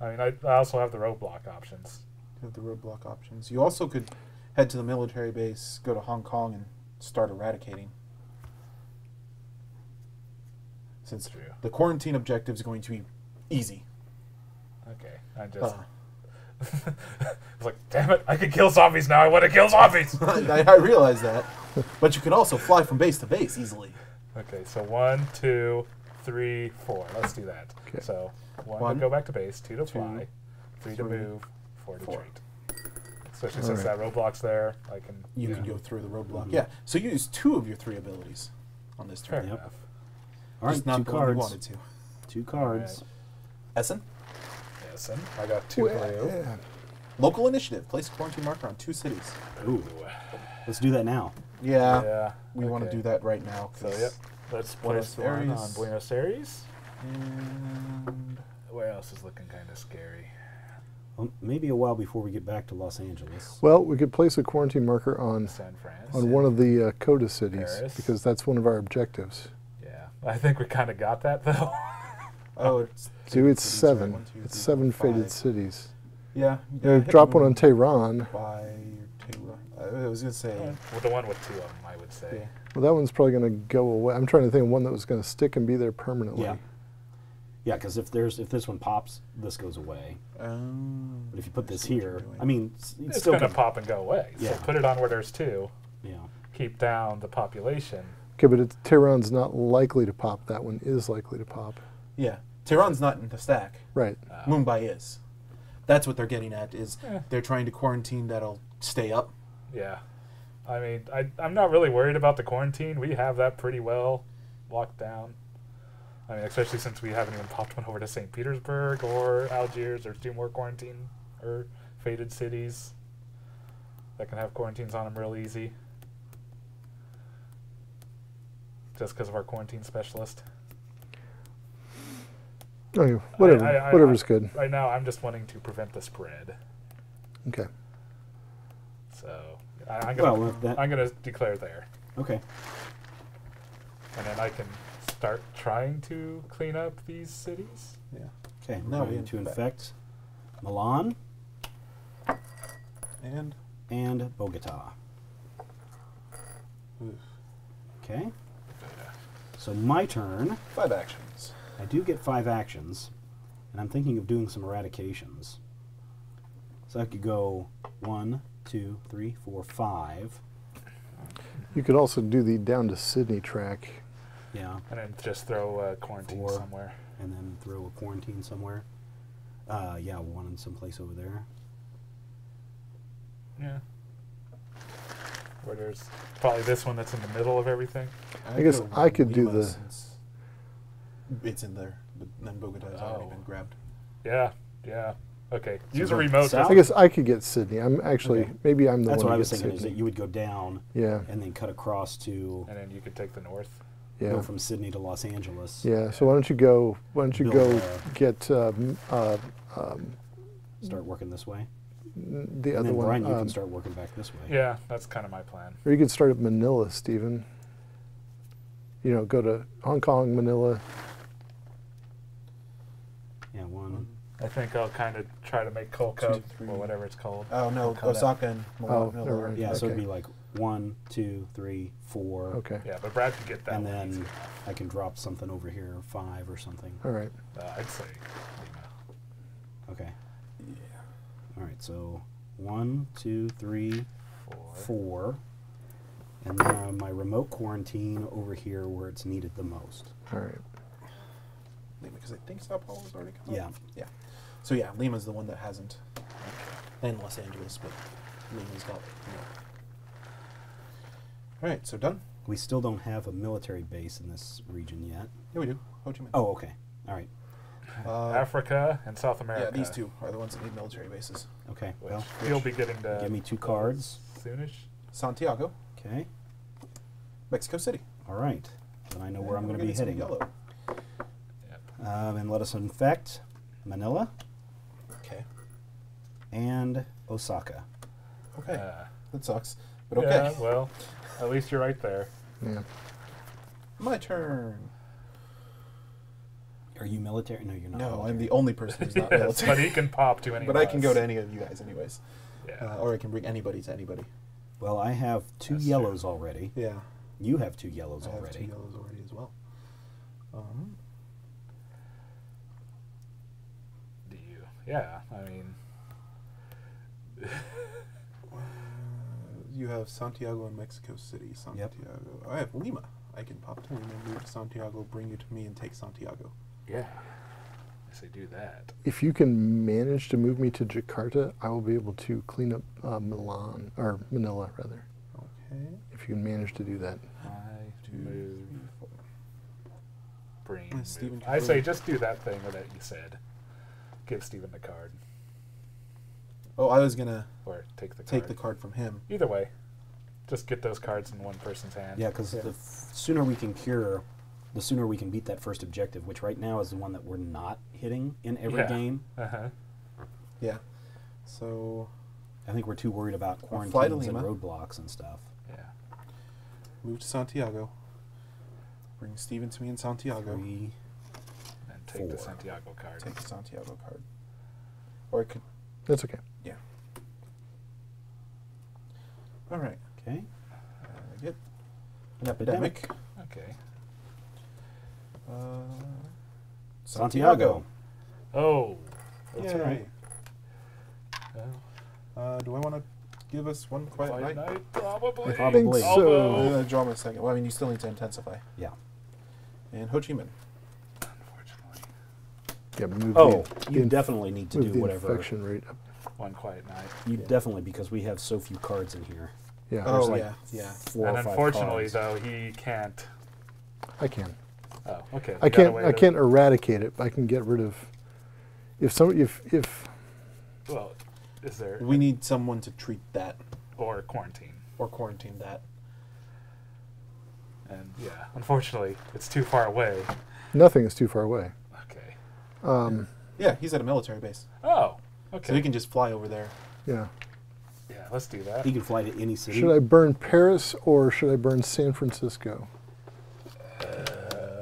I mean, I, I also have the roadblock options. You have the roadblock options. You also could head to the military base, go to Hong Kong, and start eradicating. Since True. the quarantine objective is going to be easy. Okay, I just. Uh, it's like, damn it, I can kill zombies now. I want to kill zombies. I, I realize that, but you can also fly from base to base easily. okay, so one, two, three, four. Let's do that. Okay. So one, One, to go back to base, two to two, fly, three to move, four to four. treat. Especially All since right. that roadblock's there, I can. You yeah, can go through the roadblock. Mhm. Yeah. So you use two of your three abilities on this Fair turn. Yep. enough. All right, Just not two the you cards. wanted to. Two cards. Alright. Essen, Yes, and I got two Well, blue. yeah. local initiative. Place a quarantine marker on two cities. Ooh, let's do that now. Yeah. yeah. We want to do that right now. So 'cause- yep, let's Buenos place one on Buenos Aires. And Where else is looking kind of scary? Well, maybe a while before we get back to Los Angeles. Well, we could place a quarantine marker on San Fran. on one of the uh, CODA cities Paris. because that's one of our objectives. Yeah, I think we kind of got that though. Oh, it's See, it's cities, right? seven. One, two, it's three, seven four, fated five. cities. Yeah. You know, drop one on Tehran. by or two. uh, I was gonna say. well, the one with two of them, I would say. Yeah. Well, that one's probably going to go away. I'm trying to think of one that was going to stick and be there permanently. Yeah. Yeah, because if there's if this one pops, this goes away. Um, But if you put this see what you're here. I mean, it's, it's It's still gonna gonna- pop and go away. Yeah. So put it on where there's two. Yeah. Keep down the population. Okay, but it's, Tehran's not likely to pop. That one is likely to pop. yeah, Tehran's not in the stack. Right. Uh, Mumbai is. That's what they're getting at. Is Yeah. they're trying to quarantine that'll stay up. Yeah. I mean, I, I'm not really worried about the quarantine. We have that pretty well locked down. I mean, especially since we haven't even popped one over to St. Petersburg or Algiers. There's two more quarantine or faded cities that can have quarantines on them real easy. Just because of our quarantine specialist. Oh, okay, whatever. I- I- I- Whatever's I- good. Right now, I'm just wanting to prevent the spread. Okay. So I, I'm gonna Well, that- I'm gonna declare there. Okay. and then I can start trying to clean up these cities. Yeah. Okay. Now we going to infect. infect Milan And and Bogota. oof, Okay. So my turn. five actions. I do get five actions, and I'm thinking of doing some eradications. So I could go one, two, three, four, five. You could also do the down to Sydney track. Yeah. And then just throw a quarantine Four. somewhere. And then throw a quarantine somewhere. Uh, yeah, one in some place over there. Yeah. Where there's probably this one that's in the middle of everything. I guess I could do Lima the- since It's in there, but then Bogota's already Oh. been grabbed. Yeah, yeah. Okay. So Use a remote. south? I guess I could get Sydney. I'm actually Okay. maybe I'm the That's one what I was get thinking, is that you would go down yeah, and then cut across to And then you could take the north. yeah, go from Sydney to Los Angeles. yeah. So why don't you go? Why don't you Build go a- get um, uh, um, Start working this way. the And other then one? Brian, you um, can start working back this way. Yeah, that's kind of my plan. Or you could start at Manila, Stephen. You know, go to Hong Kong, Manila. Yeah, one. I think I'll kind of try to make Kolka Two, or whatever it's called. Oh no, Cut. Osaka and Oh, Milan. no, never. Yeah, so it'd be like one, two, three, four. Okay. Yeah, but Brad could get that And one then easy. I can drop something over here, five or something. All right. Uh, I'd say Lima. Okay. Yeah. All right, so one, two, three, Four. four. And then uh, my remote quarantine over here where it's needed the most. All right. Lima, because I think Sao Paulo's already come Yeah. up. Yeah. So yeah, Lima's the one that hasn't. And Los Angeles, but Lima's got. Lima. All right, so done. We still don't have a military base in this region yet. Yeah, we do. Ho Chi Minh. Oh, okay. All right. Uh, Africa and South America. Yeah, these two are the ones that need military bases. Okay. Which Well, you'll be getting to. give me two cards. Soonish. Santiago, okay. Mexico City. All right. Then I know where I'm going to be heading. Yellow. Yep. Um, and let us infect Manila Okay. And Osaka. Okay. Uh, that sucks. But okay. Yeah, well, at least you're right there. Yeah. My turn. Are you military? No, you're not. No, I'm the only person who's not Yes, military. but he can pop to any. But of I can go to any of you guys, anyways. Yeah. Uh, or I can bring anybody to anybody. Well, I have two That's true. yellows already. Yeah. You have two yellows I have already. two yellows already as well. Um, Do you? Yeah. I mean, you have Santiago and Mexico City. Santiago. I have Lima. I can pop to Lima, move to Santiago, bring you to me, and take Santiago. yeah. I say do that. If you can manage to move me to Jakarta, I will be able to clean up uh, Milan or Manila rather. Okay. If you can manage to do that. I Two, move. Bring. Uh, move. I say just do that thing that you said. Give Stephen the card, Oh, I was gonna or take the take card. the card from him. Either way, just get those cards in one person's hand. Yeah, because Yeah. the f- sooner we can cure, the sooner we can beat that first objective, which right now is the one that we're not hitting in every Yeah. game. Uh huh. Yeah. So I think we're too worried about quarantines and roadblocks and stuff. Yeah. move to Santiago. Bring Steven to me in Santiago. Three. And take the Santiago card. Take the Santiago card. Or it could. That's okay. Yeah. All right. Okay. Uh, get An epidemic. Okay. Uh, Santiago. Oh. That's Yay. right. Uh, do I want to give us one quiet Quiet night? night, probably. I think Probably. so. Although- Uh, draw me a second. Well, I mean, you still need to intensify. Yeah. And Ho Chi Minh. Unfortunately. Yeah, move Oh, the, you the definitely need to do whatever. infection rate up. One quiet night. You definitely because we have so few cards in here. Yeah, Oh, like yeah, yeah. Four and or five unfortunately, cards. though, he can't. I can. Oh, okay. I we got a can't. I can't eradicate it. but I can get rid of. If some, if if Well, is there We need someone to treat that or quarantine? or quarantine that. And yeah, unfortunately, it's too far away. nothing is too far away. Okay. Um, Yeah, he's at a military base. Oh. Okay. So we can just fly over there. yeah. yeah, let's do that. You can fly to any city. Should I burn Paris or should I burn San Francisco?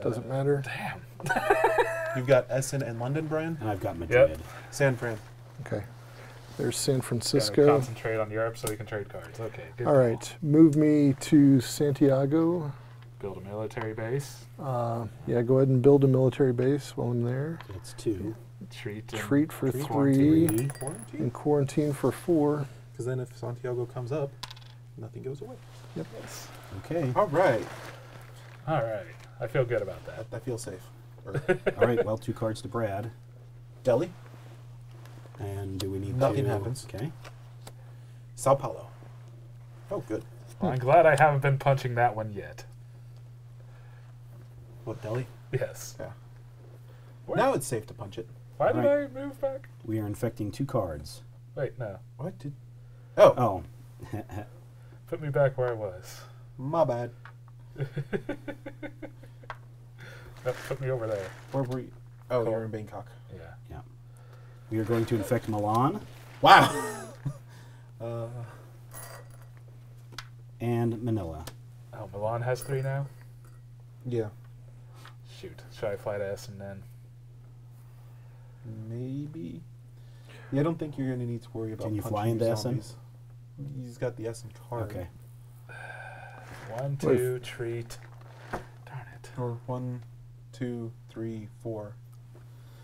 Doesn't matter. Damn. You've got Essen and London, Brian. And I've got Madrid. San Fran. Okay. There's San Francisco. concentrate on Europe so we can trade cards. Okay. Good All call. right. Move me to Santiago. Build a military base. Uh, yeah, go ahead and build a military base while I'm there. That's two. Treat. and- Treat for treat three. Three. Quarantine. And quarantine for four. Because then if Santiago comes up, nothing goes away. Yes. Okay. All right. All right. I feel good about that. I, I feel safe. All right. Well, two cards to Brad. Delhi, And do we need Nothing to? happens. Okay. Sao Paulo. Oh, good. Well, I'm glad I haven't been punching that one yet. What, Delhi? Yes. Yeah. Where- Now it's safe to punch it. Why did Right. I move back? We are infecting two cards. Wait, no. What did. Oh, Oh. Put me back where I was. my bad. That put me over there. Where were you? Oh, Cool. you're in Bangkok. Yeah. yeah. We are going to infect Milan Wow. uh, and Manila. Oh, Milan has three now? yeah. Shoot. Should I fly to Essen then? Maybe. Yeah, I don't think you're going to need to worry about Can you punching fly your into Essen? zombies. He's got the Essen card. Okay. One, What if- two, treat. Darn it. Or one, two, three, four.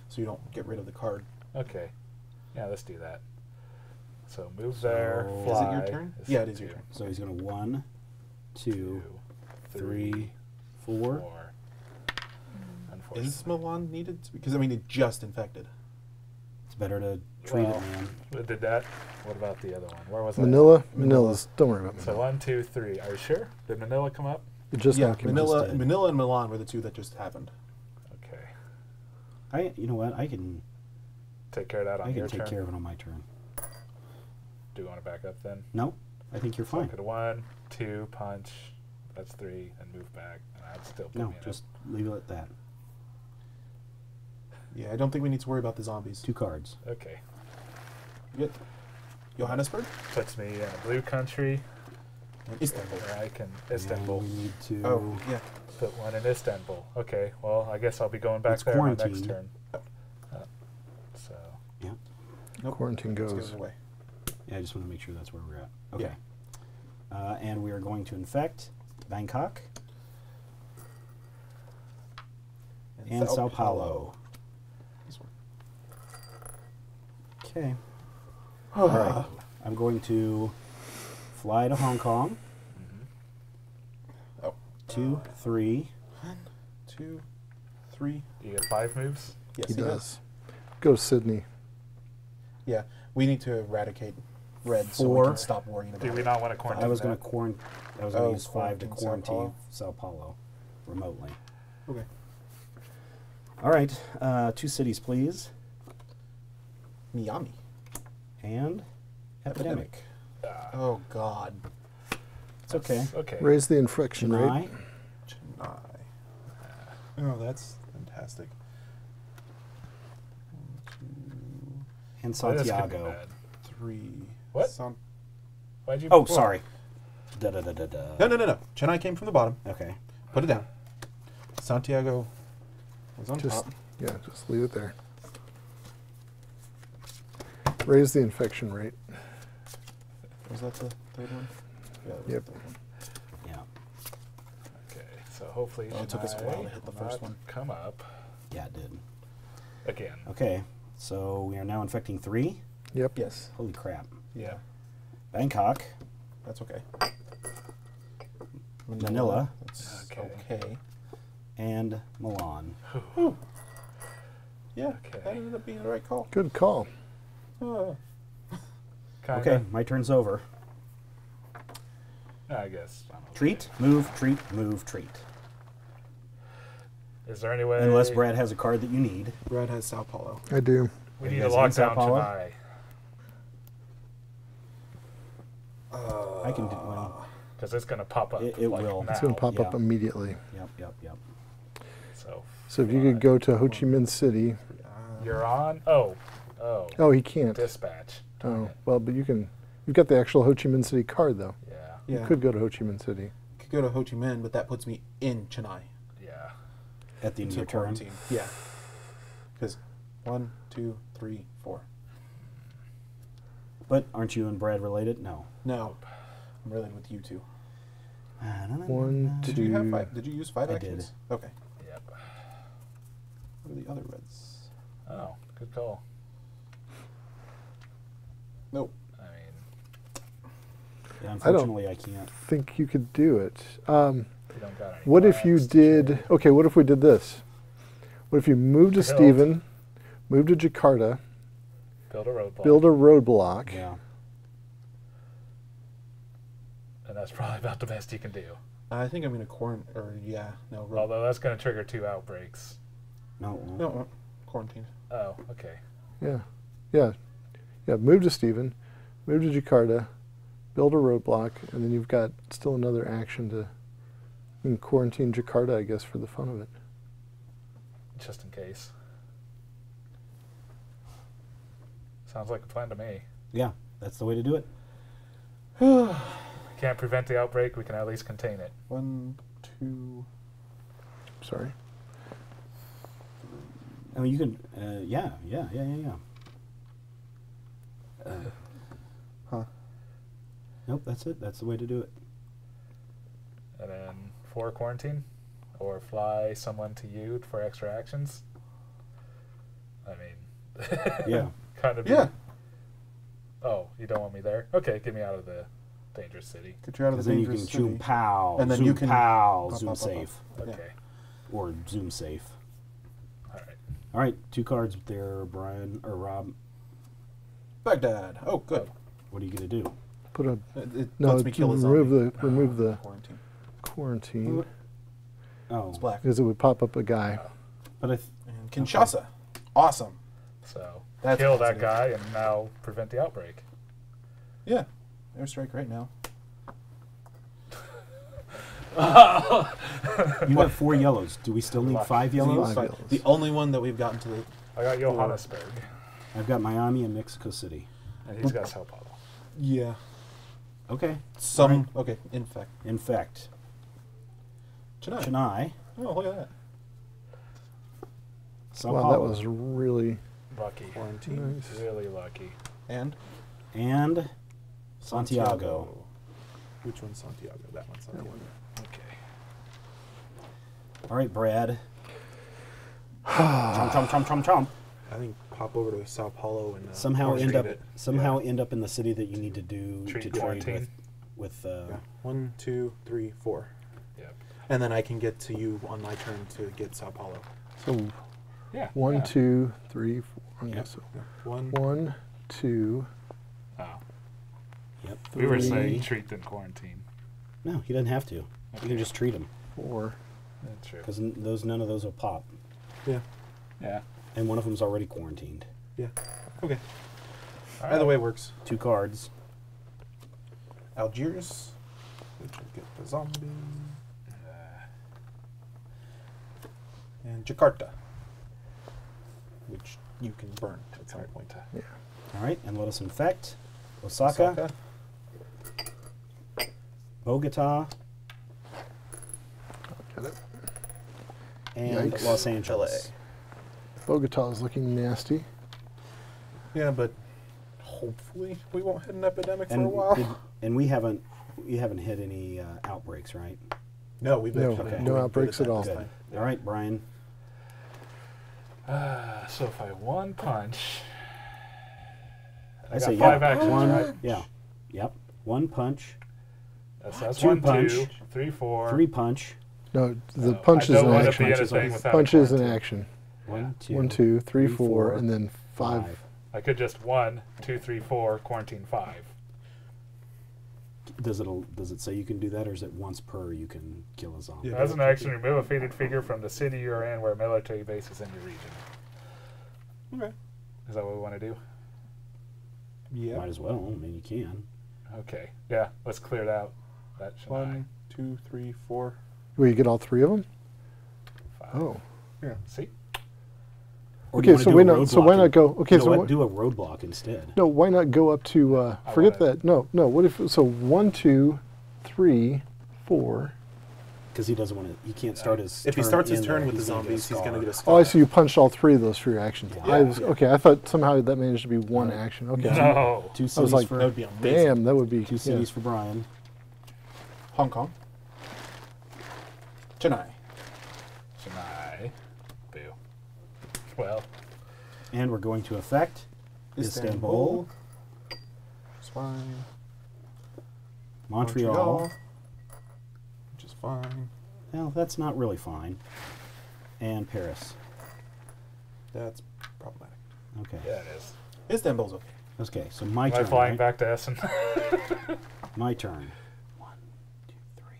So you don't get rid of the card. Okay. Yeah, let's do that. So move there, So- Is it fly. your turn? Is Yeah, it is your turn. So he's going to one, two, two, three, four. four. Is Milan needed? Because, I mean, it just infected. It's better to treat Well, it, man. What Did that? What about the other one? Where was Manila. Manila. Manila's. Don't worry about that? So one, two, three. Are you sure? Did Manila come up? It just yeah, came. Manila, did. Manila and Milan were the two that just happened. Okay. I. You know what? I can. Take care of that on I can take turn. care of it on my turn. Do you want to back up then? No, I think you're So I fine. could one, two, punch. That's three, and move back. And I'd still put No, me in just leave it at that. Yeah, I don't think we need to worry about the zombies. Two cards. Okay. Good. Johannesburg Puts me in a blue country and Istanbul. where I can And Istanbul. we need to. Oh, yeah. Put one in Istanbul. Okay. Well, I guess I'll be going back It's there my next quarantined. turn. Uh, so Yeah. Nope. Quarantine Let's goes. get it away. Yeah, I just want to make sure that's where we're at. Okay. Yeah. Uh, and we are going to infect Bangkok and Sao Paulo. This one. Okay. All right. I'm going to fly to Hong Kong. Oh. Two, three. Two, three. do you get five moves? Yes, He does. Go Sydney. Yeah, we need to eradicate red so we can stop worrying about it. Do we not want to quarantine? I was going that? to quarant. I was going to Oh, use five to quarantine Sao quarantine Sao Paulo remotely. Okay. All right. Uh, two cities, please. Miami. And epidemic. Ah, Oh God. It's okay. Okay. Raise the infection rate. Chennai. Chennai. Oh, that's fantastic. One, and Well, this could be Santiago. bad. three. What? San- Why'd you? Oh, sorry. Da da da da da. no, no, no, no. Chennai came from the bottom. Okay. Put it down. Santiago was on Just top. yeah, just leave it there. Raise the infection rate. Was that the third one? Yeah. Yep. The one. Yeah. Okay, so hopefully Oh, it took us a while to hit the first one. Come up Yeah, it did. again. Okay. So we are now infecting three. Yep. Yes. Holy crap. Yeah. Bangkok. That's okay. Manila. That's Okay. okay. and Milan. Yeah. Okay. That ended up being the right call. Good call. Kinda. Okay, my turn's over. I guess. I'm okay. Treat, move, treat, move, treat. Is there any way? Unless Brad has a card that you need. Brad has Sao Paulo. I do. We Are need you to guys lock in Sao Paulo? I can do well. Because it's going to pop up. It- it like will. Now. It's going to pop up immediately. Yep, yep, yep. So So if you could go to Ho Chi Minh City. you're on. Oh, oh. Oh, he can't. Dispatch. Oh, Darn Oh, it. well, but you can. You've got the actual Ho Chi Minh City card, though. Yeah. Yeah. You could go to Ho Chi Minh City. Could go to Ho Chi Minh, but that puts me in Chennai. Yeah. At the end of to your turn. quarantine. Yeah. Because one, two, three, four. But aren't you and Brad related? No. No. I'm related with you two. One, Did you have two. five? Did you use five I actions? Okay. Yep. What are the other reds? Oh, good call. Nope. I mean, Yeah, unfortunately, I, can't. think you could do it. Um, don't what if you did? Okay, what if we did this? What if you moved to Hilt. Stephen, moved to Jakarta, build a roadblock? build a roadblock, Yeah. and that's probably about the best you can do. I think I'm gonna quarantine. Or yeah, no. ro- Although that's going to trigger two outbreaks. No. no, no, quarantine. Oh, okay. Yeah, yeah, yeah. Move to Stephen, move to Jakarta, build a roadblock, and then you've got still another action to you quarantine Jakarta, I guess, for the fun of it. Just in case. Sounds like a plan to me. Yeah, that's the way to do it. we Can't prevent the outbreak. We can at least contain it. One, two. Sorry. I mean, you can. Uh, yeah, yeah, yeah, yeah, yeah. Uh, Huh. nope, that's it. That's the way to do it. And then four quarantine, or fly someone to you for extra actions. I mean, Yeah. kind of. Yeah. Oh, you don't want me there? Okay, get me out of the dangerous city. Get you out of Because the then you can dangerous zoom city. pow, And then zoom you can pow, pop, zoom safe, Yeah. Okay. or zoom safe. All right. All right, two cards there, Brian or Rob. Baghdad. Oh, good. What are you gonna do? Put a It, it no. lets me kill a remove zombie. the remove the quarantine. quarantine Oh, It's black. because it would pop up a guy. but I. Th- And Kinshasa. Awesome. So That's kill that guy and now prevent the outbreak. Yeah. Airstrike right now. you got four yellows. Do we still need five yellows? Five yellows. The only one that we've gotten to the. I got Johannesburg, I've got Miami and Mexico City. and he's got Sao Paulo. Yeah. Okay. Some. Okay. Infect. Infect. Chennai. Chennai. Oh, look at that. Sao wow, that was really Lucky. Quarantine. nice. Really lucky. And and Santiago. Which one's Santiago? That one's Santiago. Okay. All right, Brad. chomp, chomp, chomp, chomp, chomp. I think pop over to Sao Paulo and uh, Somehow end up. it. Somehow end up in the city that you need to do Treat to trade with. With. Uh, Yeah. One, two, three, four, Yep. and then I can get to you on my turn to get Sao Paulo. So Yeah. one, yeah. two, three, four. Okay, Yep. so Yeah. One. one, two, Oh. Yep. We were saying treat then quarantine. No, he doesn't have to. You can just treat him four. That's true. because those none of those will pop, Yeah. Yeah. And one of them's already quarantined. Yeah. Okay. All Either right. way works. Two cards. Algiers. Which will get the zombie. And Jakarta. Which you can burn at some point. Yeah. All right, and let us infect. Osaka, Bogota, and Yikes. Los Angeles. Bogota is looking nasty. Yeah, but hopefully we won't hit an epidemic for a while. did- and we haven't we haven't hit any uh, outbreaks, right? No, we've No, actually no outbreaks at all. Good. All right, Brian. Uh, so if I one punch, I, I got say five yeah. actions, one, right? yeah, yep. One punch, That's, that's Two one, punch. two, three, four. three punch, No, the Oh, punch is an action. be in Punch is thing on- without a Punch is an action. One, two, One, two, three, three, four, four, and then five. five. I could just one, two, three, four, quarantine five. Does it does it say you can do that, or is it once per you can kill a zombie? Yeah. As an action, remove a faded figure from the city you're in where a military base is in your region. Okay. Is that what we want to do? Yeah. Might as well. I mean, you can. Okay. Yeah, let's clear it out. That should One, two, three, four. Will you get all three of them? five. Oh. Yeah. See? Or do you Okay, so why not? So why not go? Okay, you know so what? what, do a roadblock instead. no, why not go up to? Uh, forget wanna- that. No, no. What if? So one, two, three, four. Because he doesn't want to. He can't start his. If he starts his turn there, with the he's gonna get a zombies, he's going to get a scar. Oh, I see. You punched all three of those for your actions. Yeah. I was Yeah. okay. I thought somehow that managed to be one action. Okay. No. Two cities I was like, for That would be amazing. Damn, that would be. two yeah. cities for Brian. Hong Kong. Chennai. Chennai. Boo. Well, And we're going to affect Istanbul, Swine. Montreal. Which is fine. Well, that's not really fine. And Paris. That's problematic. Okay. yeah, it is. Istanbul's okay. Okay. So my Am I turn. flying right? back to Essen? My turn. One, two, three.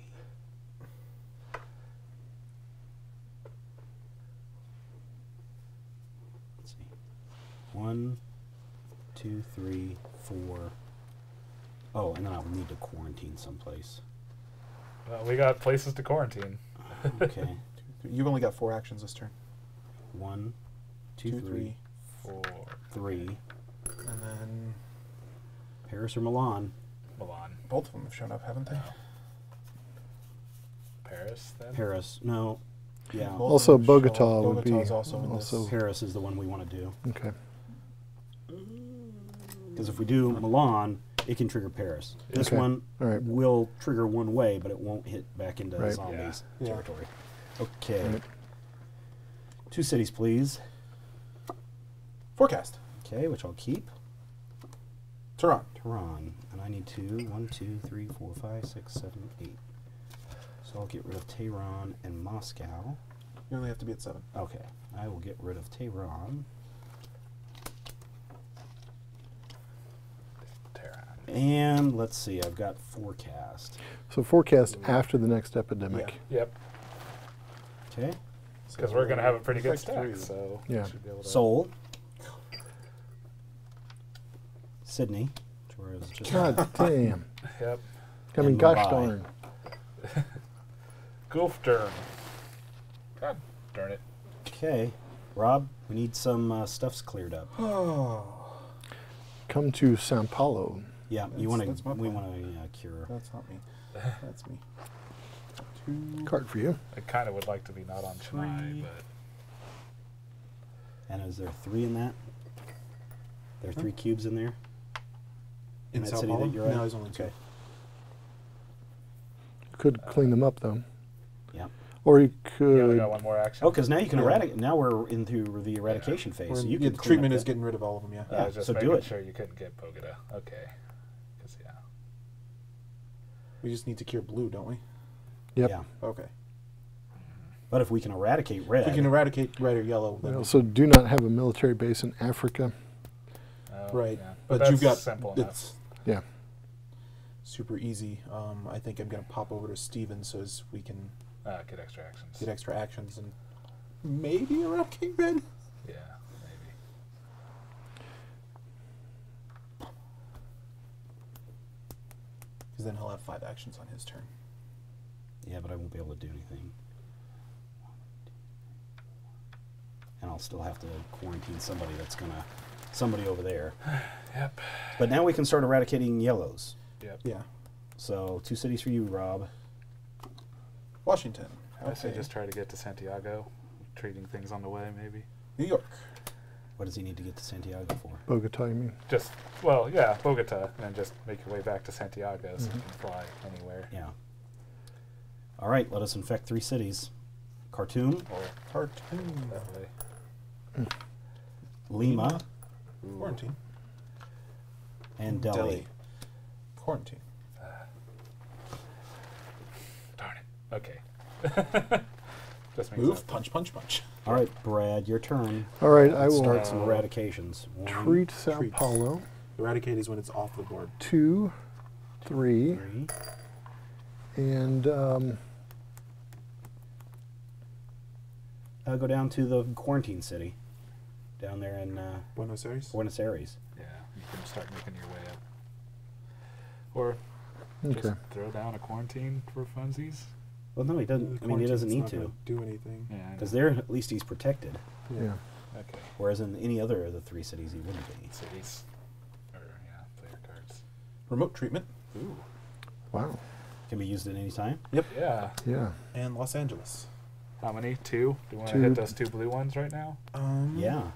Let's see. One, two, three, four. Oh, and then I'll need to quarantine someplace. well, we got places to quarantine. Ah, okay. You've only got four actions this turn. One, two, Two, three, three. For three. And then Paris or Milan. Milan. both of them have shown up, haven't they? Oh. Paris, then? Paris. No. Yeah. Both Also, them show up. Bogota would be Bogota's also in also- this. Paris is the one we want to do. Okay. Because if we do Milan, it can trigger Paris. This Okay. one All right. will trigger one way, but it won't hit back into Right. zombies Yeah. Yeah. territory. Okay. Right. Two cities, please. Forecast. Okay, which I'll keep. Tehran. Tehran. And I need two. One, two, three, four, five, six, seven, eight. So I'll get rid of Tehran and Moscow. You only have to be at seven. Okay. I will get rid of Tehran. Tehran. And let's see, I've got forecast. So forecast after the next epidemic. Yep. Okay. Because we're going to have a pretty good Affect three. stack, so Yeah. we should be able to. Seoul. Sydney. which where just God damn. Yep. I mean, And gosh Mumbai. darn. God darn it. Okay. Rob, we need some uh, stuffs cleared up. Come to Sao Paulo. Yeah, you want to. We want to uh, cure. That's not me. That's me. Two. Card for you. I kind of would like to be not on Chennai, but And is there three in that? There are three cubes in there. In that city Paulo? that you're no, at? there's only two. Okay. You could clean them up though, Yeah. or you we only could. got one more action. Oh, because now you can Yeah. eradicate. Now we're into the eradication phase. So you yeah, can the treatment is getting rid of all of them. Yeah. I Yeah, was just so do it. sure you couldn't get Bogota. Okay. 'Cause, yeah. We just need to cure blue, don't we? Yep. Yeah. Okay. But if we can eradicate red, If we can eradicate red or yellow, We then also do not have a military base in Africa. Oh, right. yeah. But, that's you've got simple enough. it's Yeah. super easy. Um, I think I'm gonna pop over to Steven so as we can Uh, get extra actions. get extra actions and maybe eradicate red. Yeah, maybe. Because then he'll have five actions on his turn. yeah, but I won't be able to do anything. And I'll still have to quarantine somebody that's gonna somebody over there. Yep. But now we can start eradicating yellows. Yep. Yeah. So two cities for you, Rob. Washington. I say Okay. just try to get to Santiago, treating things on the way, maybe. New York. What does he need to get to Santiago for? Bogota, you mean? Just well, yeah, Bogota, and then just make your way back to Santiago so you mm-hmm. can fly anywhere. Yeah. All right, let us infect three cities: Khartoum, Or Khartoum. that way. Mm. Lima, Quarantine. and Delhi. Quarantine. Darn it. Okay. just means Move. that- Punch. Punch. Punch. All right, Brad, your turn. All right, I Let's will start some eradications. One, treat Sao treats. Paulo. Eradicate is when it's off the board. Two, three, three. and um, Uh, go down to the quarantine city, down there in uh, Buenos Aires. Buenos Aires. Yeah, you can start making your way up. Or okay. just throw down a quarantine for funsies. Well, no, he doesn't. I mean, he doesn't need to, Do anything. Yeah. Because know. there at least he's protected. Yeah. Okay. Whereas in any other of the three cities, he wouldn't be. Cities. Or yeah, player cards. Remote treatment. Ooh. Wow. Can be used at any time. Yep. Yeah. Yeah. And Los Angeles. How many? Two? Do you want to hit those two blue ones right now? Um, Yeah.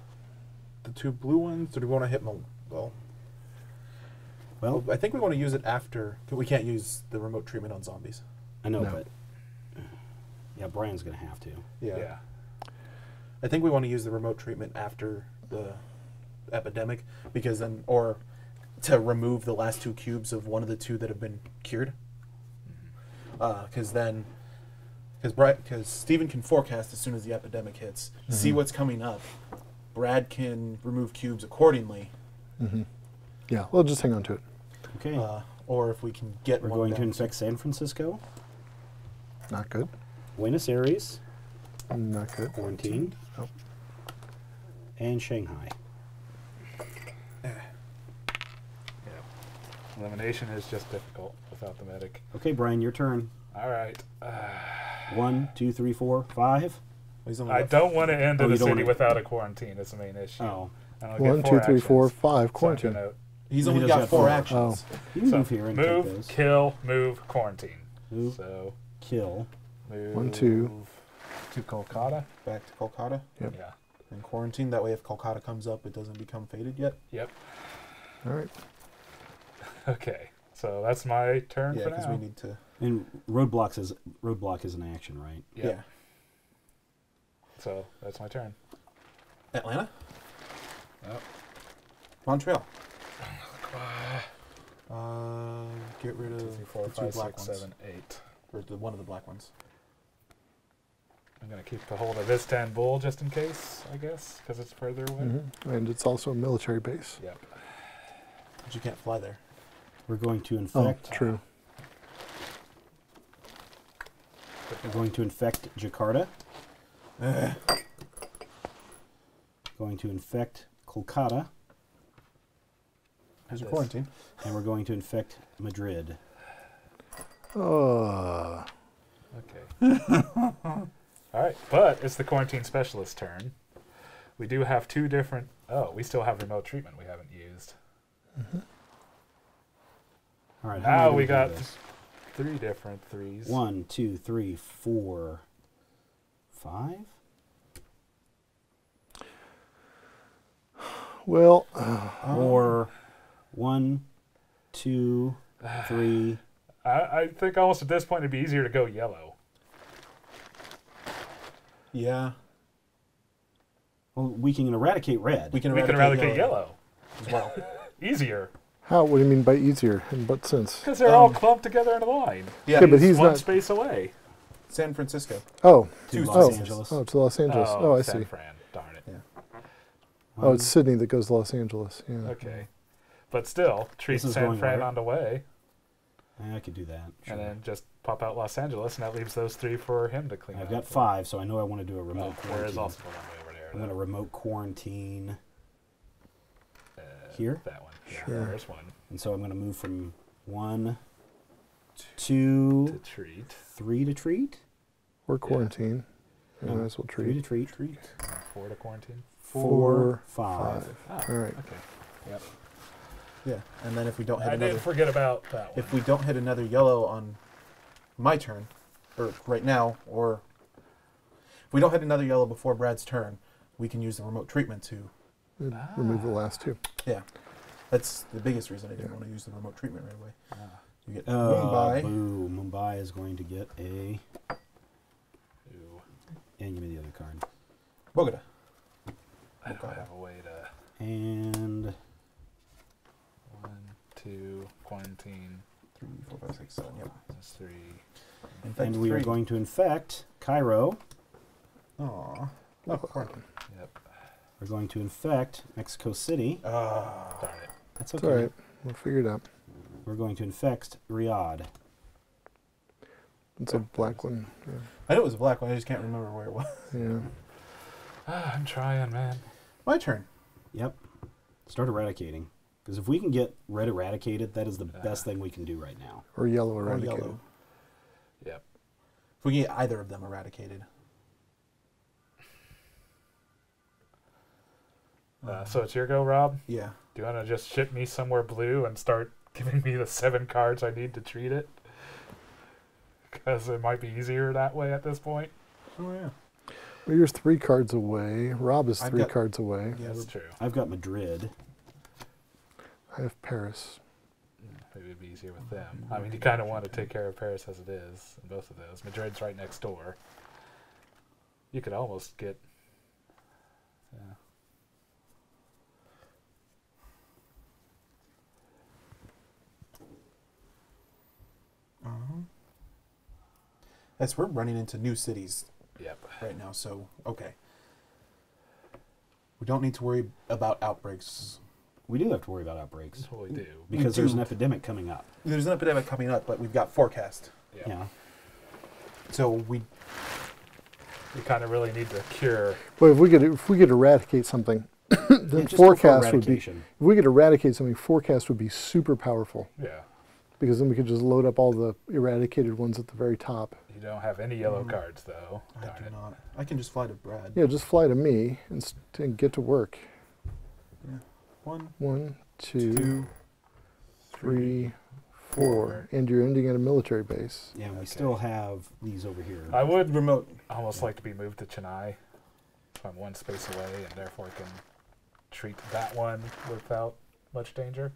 The two blue ones. Or do we want to hit them? Well, Well, I think we want to use it after. We can't use the remote treatment on zombies. I know, No. but yeah, Brian's gonna have to. Yeah. I think we want to use the remote treatment after the epidemic because then, or to remove the last two cubes of one of the two that have been cured. Because then, because Brad, because Stephen can forecast as soon as the epidemic hits, see what's coming up. Brad can remove cubes accordingly, hmm Yeah. Well, just hang on to it. Okay. uh, or if we can get We're one going to down. infect San Francisco, Not good. Buenos Aires, Not good. quarantine, Oh. and Shanghai. Yeah. Elimination is just difficult without the medic. Okay, Brian, your turn. All right. Uh, One, two, three, four, five. He's only I got- don't want to end Oh, in you a don't city wanna- without a quarantine. That's the main issue. Oh, And I'll One, get two, four three, four, actions. five. So I'm Quarantine. gonna- He's only does got have four four. actions. you can so move here and take move, those. kill, move, quarantine. Move, So kill. Move One, two. to Kolkata. Back to Kolkata Yep. Yeah. and quarantine. That way, if Kolkata comes up, it doesn't become faded yet. Yep. All right. Okay. So that's my turn Yeah, for because now. we need to. And roadblocks is roadblock is an action, right? Yep. Yeah. So that's my turn. Atlanta, Yep. Montreal. Uh, get rid of Two, three, four, the two five, black six, ones, seven, eight. or the one of the black ones. I'm gonna keep the hold of Istanbul just in case, I guess, because it's further away. hmm And it's also a military base. Yep. But you can't fly there. We're going to infect. Oh, infect. true. We're going to infect Jakarta. going to infect Kolkata, Here's a quarantine. and we're going to infect Madrid. Uh, Okay. All right, but it's the quarantine specialist turn. We do have two different. Oh, we still have remote treatment we haven't used. All right. how am I Now we got this? Three different threes. one, two, three, four, five. well, uh, or one, two, three. I, I think almost at this point it'd be easier to go yellow. Yeah, Well, we can eradicate red. we can we eradicate, can eradicate yellow. as well. Easier. how? What do you mean by easier? In what sense? Because they're all Um, clumped together in a line. yeah, Yeah, but he's one not. space away. San Francisco. Oh, to Los spaces. Angeles. oh, to Los Angeles. Oh, I see. San see. Fran. Darn it. Yeah. Oh, it's Sydney that goes to Los Angeles. Yeah. Okay. But still, treat San Fran where? on the way, I could do that. Sure. and then just pop out Los Angeles, and that leaves those three for him to clean I've up. got five, so I know I want to do a remote Oh, there quarantine. is also one way over there. I'm going to remote quarantine Uh, here, That one. Yeah, Sure. There's one. and so I'm going to move from one, To treat. three to treat, Or quarantine. No, Might as well three to treat. treat, four to quarantine. four, five. five. All right. Okay. Yep. Yeah, and then if we don't hit I another, didn't forget about that one. if we don't hit another yellow on my turn, or right now, or if we don't hit another yellow before Brad's turn, we can use the remote treatment to. It'd Remove the last two. Yeah, that's the biggest reason I didn't want to use the remote treatment right away. Ah. You get Uh, Mumbai. boo. Mumbai is going to get a. Ooh, And give me the other card. Bogota. I don't have a way to. And One, two, quarantine. Three, four, five, six, seven. Yep. That's three. In fact, and we are going to infect Cairo. Aw. Oh, quarantine. Yep. We're going to infect Mexico City. Ah. Darn it. That's It's okay. all right. We'll figure it out. We're going to infect Riyadh. It's a black one. I know it was a black one. I just can't remember where it was. Yeah. yeah. Ah, I'm trying, man. My turn. Yep. Start eradicating. Because if we can get red eradicated, that is the Ah. best thing we can do right now. Or yellow Or eradicated. yellow. Yep. If we can get either of them eradicated. Uh, so it's your go, Rob. Yeah. Do you want to just ship me somewhere blue and start giving me the seven cards I need to treat it? Because it might be easier that way at this point. Oh yeah. Well, you're three cards away. Rob is I've three got- cards away. Yeah. That's true. I've got Madrid. I have Paris. Maybe it'd be easier with them. I mean, you kind of want to take care of Paris as it is in both of those. Madrid's right next door. You could almost get. Yeah. Uh-huh. Yes, we're running into new cities Yep. right now, so okay. We don't need to worry about outbreaks. We do have to worry about outbreaks. That's we do. Because there's do. an epidemic coming up. There's an epidemic coming up, but we've got forecast. Yeah. Yeah. So we We kind of really need to cure. Well, if we could if we could eradicate something, Yeah, then just forecast would be. If we could eradicate something, forecast would be super powerful Yeah. because then we could just load up all the eradicated ones at the very top. You don't have any yellow Mm. cards, though. I Darn do it. not. I can just fly to Brad. Yeah, just fly to me and, s- and get to work. Yeah. One, One, two, two, three, four, and you're ending at a military base. Yeah, and we Okay. still have these over here. I would remote. almost like to be moved to Chennai. I'm one space away, and therefore can treat that one without much danger.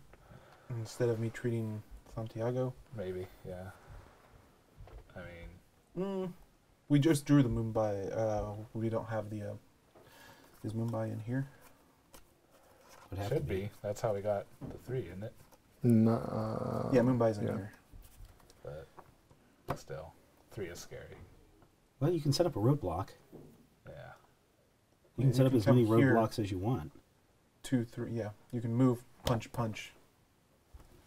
Instead of me treating Santiago. Maybe, yeah. I mean, Mm, we just drew the Mumbai. Uh, we don't have the. Uh, is Mumbai in here? Would have to should be. That's how we got the three, isn't it? No, uh, yeah, Mumbai's in yeah. here. But still, three is scary. Well, you can set up a roadblock. Yeah. You Yeah, can set you up as many roadblocks as you want. Two, three. Yeah, you can move, punch, punch.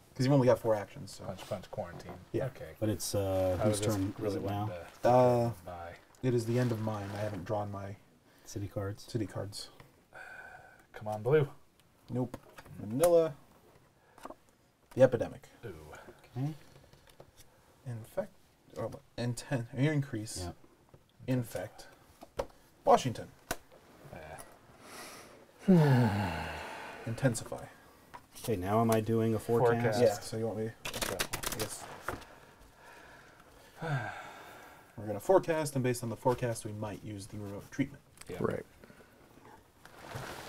Because you've only got four actions. So. Punch, punch, quarantine. Yeah. Okay. But it's uh, whose just turn is really it now? Uh, it is the end of mine. I haven't drawn my City cards. city cards. Come on, blue. Nope. Manila. The epidemic. Ooh. Okay. Infect. Oh, intent. Increase. Yep. Infect. Washington. Yeah. Intensify. Okay, now am I doing a forecast? Forecast. Yeah. So you want me? So, I. We're gonna forecast, and based on the forecast, we might use the remote treatment. yeah. Right.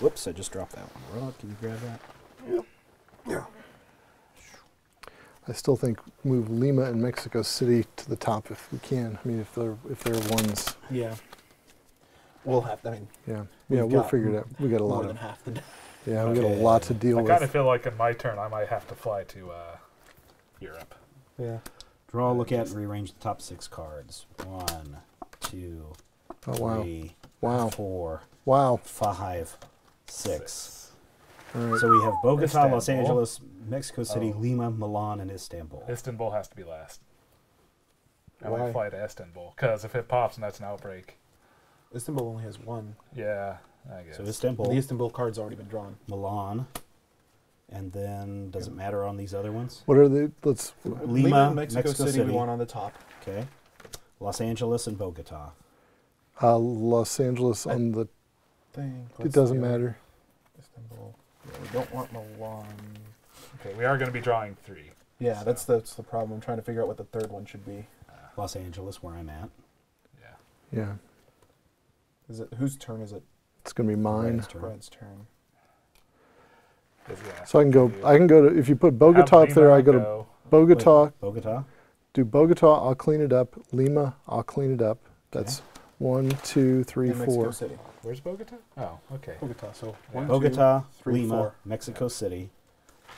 Whoops, I just dropped that one. Rod, can you grab that? Yeah. I still think move Lima and Mexico City to the top if we can. I mean, if they're if they're ones, Yeah. We'll have. I mean, yeah, We've yeah, we'll figure it out. We got a lot more lot than of half the. day. yeah, we got a lot to deal I with. I kind of feel like in my turn, I might have to fly to uh, Europe. Yeah. Draw, look at, and rearrange the top six cards. One, two, oh wow, three, wow, four, wow. five, six. All right. So we have Bogota, Los Angeles, Mexico City, Oh. Lima, Milan, and Istanbul. Istanbul has to be last. I Why? might fly to Istanbul because if it pops and that's an outbreak, Istanbul only has one. yeah, I guess. So Istanbul, The Istanbul card's already been drawn. Milan, and then does it matter on these other ones? what are the? Let's. Lima, Mexico, Mexico City, City. we want on the top. Okay. Los Angeles and Bogota. Uh, Los Angeles I- on the thing. It doesn't see. matter. Istanbul. Yeah, we don't want Milan. Okay, we are going to be drawing three. Yeah, that's the, that's the problem. I'm trying to figure out what the third one should be. Uh, Los Angeles, where I'm at. Yeah. Yeah, Is it whose turn is it? it's gonna be mine. Brad's turn. Brad's turn. 'Cause, yeah, So I can go. you I can go to. If you put Bogota up there, I go to go. Bogota. Bogota. Do Bogota. I'll clean it up. Lima. I'll clean it up. That's one, two, three, In Mexico four. City. Where's Bogota? Oh, okay. Bogota. So Yeah. one, Bogota, two, three, Lima, four. Mexico City,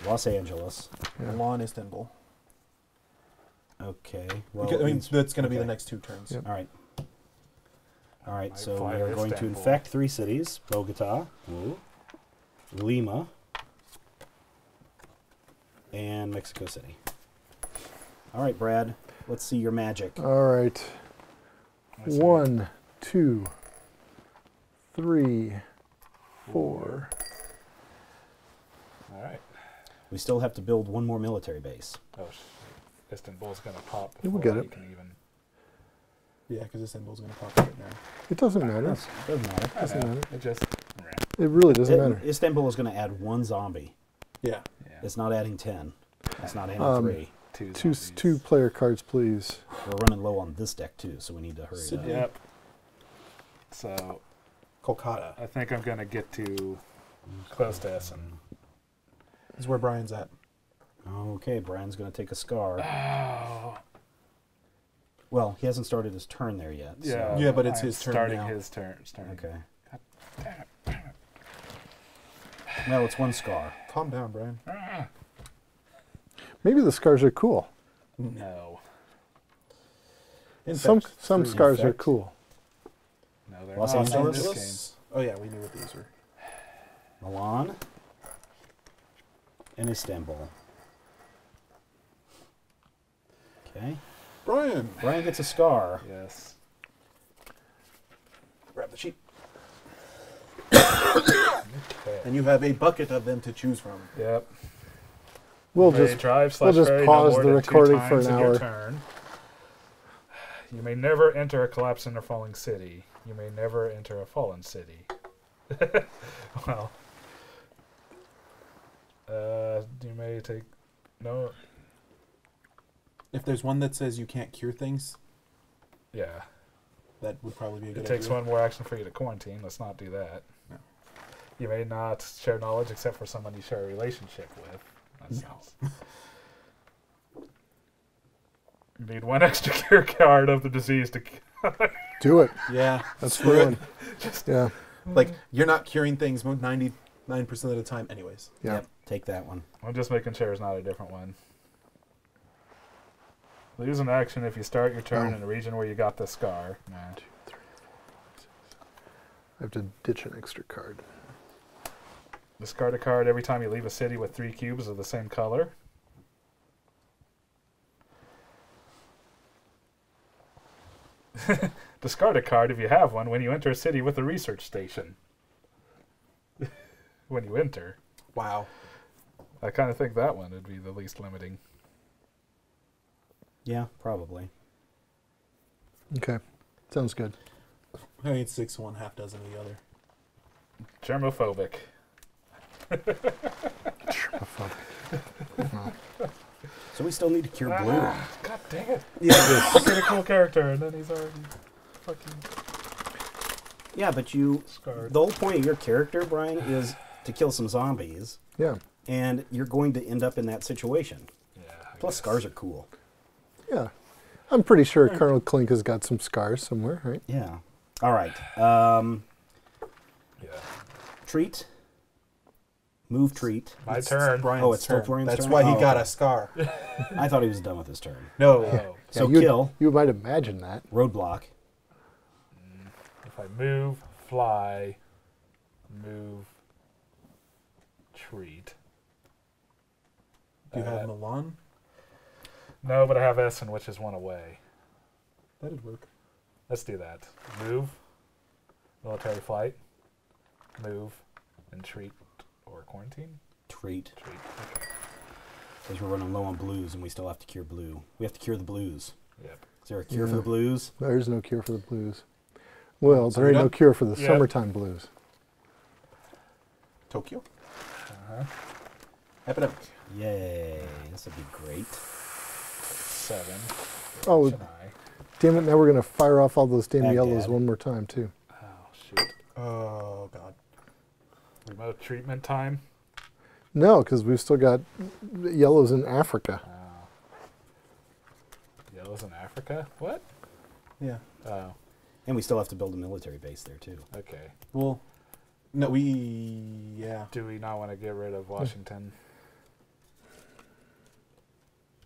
Los Angeles. Yeah. Milan, Istanbul. Okay. Well, Because- I mean, that's going to be the next two turns. Yep. All right. All right, Might so we are to going to infect three cities Bogota, woo, Lima, and Mexico City. All right, Brad, let's see your magic. All right. One, two, three, four. All right. We still have to build one more military base. Oh, Istanbul's going to pop. Yeah, we'll get it. Can even. Yeah, because Istanbul's going to pop right now. It doesn't matter. That's- Doesn't matter. I Doesn't matter. It just. It really doesn't It- matter. Istanbul is going to add one zombie. Yeah. Yeah. It's not adding ten. It's not adding Um, three. two. Two two player cards, please. We're running low on this deck too, so we need to hurry it up. Yep. So Kolkata I think I'm going to get to close to Essen. is where Brian's at. Okay, Brian's going to take a scar. Oh. Well, he hasn't started his turn there yet. so- Yeah. Yeah, but it's I'm his turn Starting now. his turn. Starting. Okay. Damn. Well, it's one scar. Calm down, Brian. Ah. Maybe the scars are cool. No. Some Infect some three. scars are cool. No, they're Los not in Angeles? this game. Oh yeah, we knew what these were. Milan and Istanbul. Okay. Brian, Brian gets a scar. Yes. grab the sheet. Okay. And you have a bucket of them to choose from. Yep. We'll You just drive we'll slash just ferry no pause the recording for times an in your hour. turn. You may never enter a collapsing or falling city. You may never enter a fallen city. well, uh, you may take no. If there's one that says you can't cure things, Yeah, that would probably be a good it takes idea. one more action for you to quarantine. Let's not do that. No. You may not share knowledge except for someone you share a relationship with. That sounds- You need one extra cure card of the disease to. do it. Yeah, That's screw it. fine. Yeah, Like you're not curing things ninety nine percent of the time, anyways. yeah. Yep, take that one. I'm just making sure it's not a different one. Lose an action if you start your turn Oh. in a region where you got the scar. Nah. I have to ditch an extra card. Discard a card every time you leave a city with three cubes of the same color. Discard a card if you have one when you enter a city with a research station. when you enter. Wow. I kind of think that one would be the least limiting. Yeah, probably. Okay, sounds good. I need six one, half dozen of the other. Germophobic. So we still need to cure blue. Ah, God dang it. Yeah. Look at a cool character, and then he's already fucking Yeah, but you. scarred. The whole point of your character, Brian, is to kill some zombies, Yeah, and you're going to end up in that situation. Yeah, I Plus, guess. scars are cool. yeah. I'm pretty sure Colonel Klink has got some scars somewhere, right? Yeah. All right. Um, Yeah. treat. Move treat. My It's turn. Brian's Oh, it's still turn. Brian's That's turn? why he Oh, got okay. a scar. I thought he was done with his turn. No. Oh, So you'd- kill, You might imagine that. roadblock. if I move, fly, move, treat. Do you have Uh, Milan? No, but I have Essen, which is one away. That'd work. Let's do that. Move, military flight, move, and treat or quarantine. Treat. Treat. Because we're running low on blues, and we still have to cure blue. We have to cure the blues. Yep. Is there a cure for the blues? There's no cure for the blues. Well, So there ain't no cure for the Yeah. summertime blues. Tokyo. Uh-huh. Epidemic. Yay! This would be great. Seven. Oh, Chennai. damn it! Now we're gonna fire off all those damn Baghdad. yellows one more time too. Oh shoot. Oh god. Remote treatment time. No, because we've still got yellows in Africa. Oh. Yellows in Africa. What? Yeah. Oh. And we still have to build a military base there too. Okay. Well, no, we yeah. Do we not want to get rid of Washington?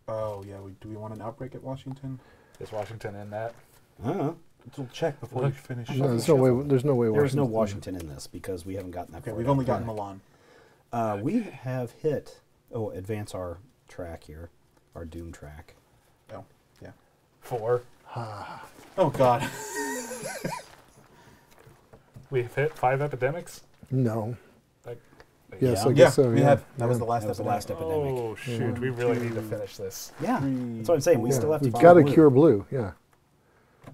Oh yeah. We, do we want an outbreak at Washington? Is Washington in that? I don't know. We'll check before Look. we finish. No, there's no way. There's no way. There is no Washington in this because we haven't gotten that Okay, far. we've only gotten track. Milan. Uh, we have hit. Oh, advance our track here, our Doom track. Oh, yeah. Four. Oh god. We've hit five epidemics. No. Like, Yes, Yeah. I yeah, so. we yeah. have. That was the last That was the epidemic. last epidemic. Oh shoot! We really need to finish this. Yeah, Three, that's what I'm saying. We Yeah, still have to. We've got to cure blue. Yeah.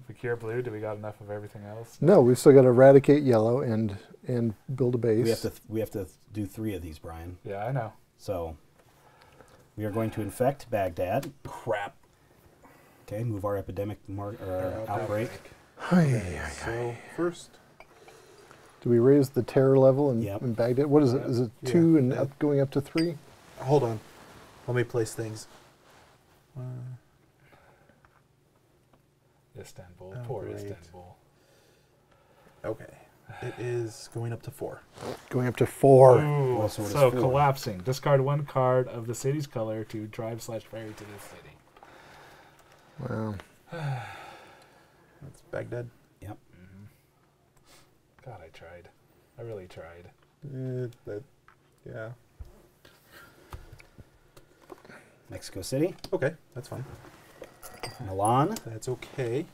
If we cure blue, do we got enough of everything else? No, we've still got to eradicate yellow and and build a base. We have to. We have to do three of these, Brian. Yeah, I know. So we are going to infect Baghdad. Crap. Okay, move our epidemic mar- or Yeah, outbreak. So first, Do we raise the terror level in, Yep. in Baghdad? What is it? Is it Yeah. two and Yeah. up, going up to three? hold on. Let me place things. Uh, Istanbul. Oh, Poor great. Istanbul. okay. It is going up to four. Going up to four. Ooh, What sort so four? collapsing. Discard one card of the city's color to drive slash ferry to the city. Wow. That's Baghdad. Yep. God, I tried. I really tried. Uh, that, yeah. Mexico City, Okay, that's fine. Milan, That's okay.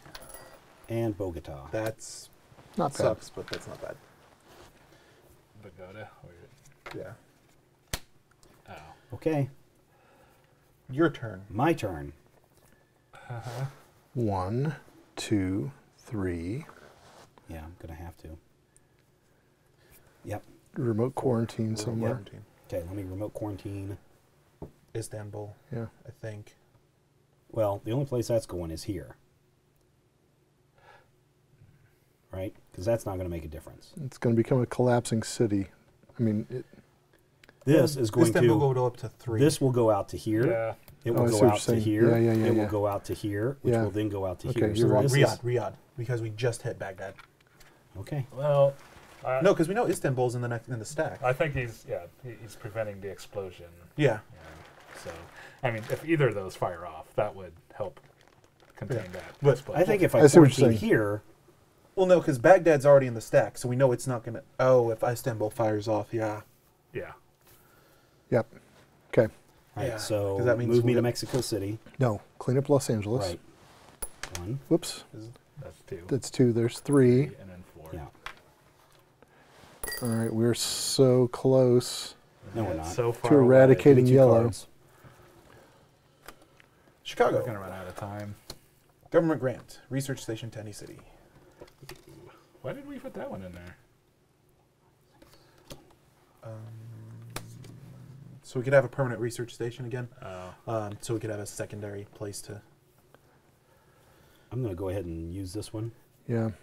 and Bogota. That's Not bad. sucks, but that's not bad. Bogota. Oh, yeah. oh. Okay, Your turn. my turn. Uh-huh. One, two, three. Yeah, I'm gonna have to. Yep. Remote quarantine somewhere. Quarantine. Okay, let me remote quarantine. Istanbul, Yeah. I think. Well, the only place that's going is here. Right? Because that's not going to make a difference. It's going to become a collapsing city. I mean, it, This is going Istanbul to. will go up to three. This will go out to here. Yeah. It Oh, will I see go out to saying. here. Yeah, yeah, yeah, it yeah. will go out to here, which Yeah. will then go out to Okay, here. you're right. Riyadh, Riyadh, because we just hit Baghdad. okay. Well, I, No, because we know Istanbul's in the next in the stack. I think he's yeah he, he's preventing the explosion. yeah. Yeah. So, I mean, if either of those fire off, that would help contain Yeah. that. But explosion. I think if I, I see what you're here, Well, no, because Baghdad's already in the stack, so we know it's not gonna. Oh, if Istanbul fires off, yeah. yeah. yep. Okay. right? Yeah, So 'cause that means move me to Mexico City. No, clean up Los Angeles. Right. One. Whoops. That's two. That's two. There's three. and then four. Yeah. All right. We're so close. No, we're not. So far To away. eradicate- Give me Getting two yellow. cards. Chicago. We're gonna run out of time. Government grant. Research station, Tenny City. Why did we put that one in there? So we could have a permanent research station again. Oh, Um, so we could have a secondary place to. I'm going to go ahead and use this one, Yeah. and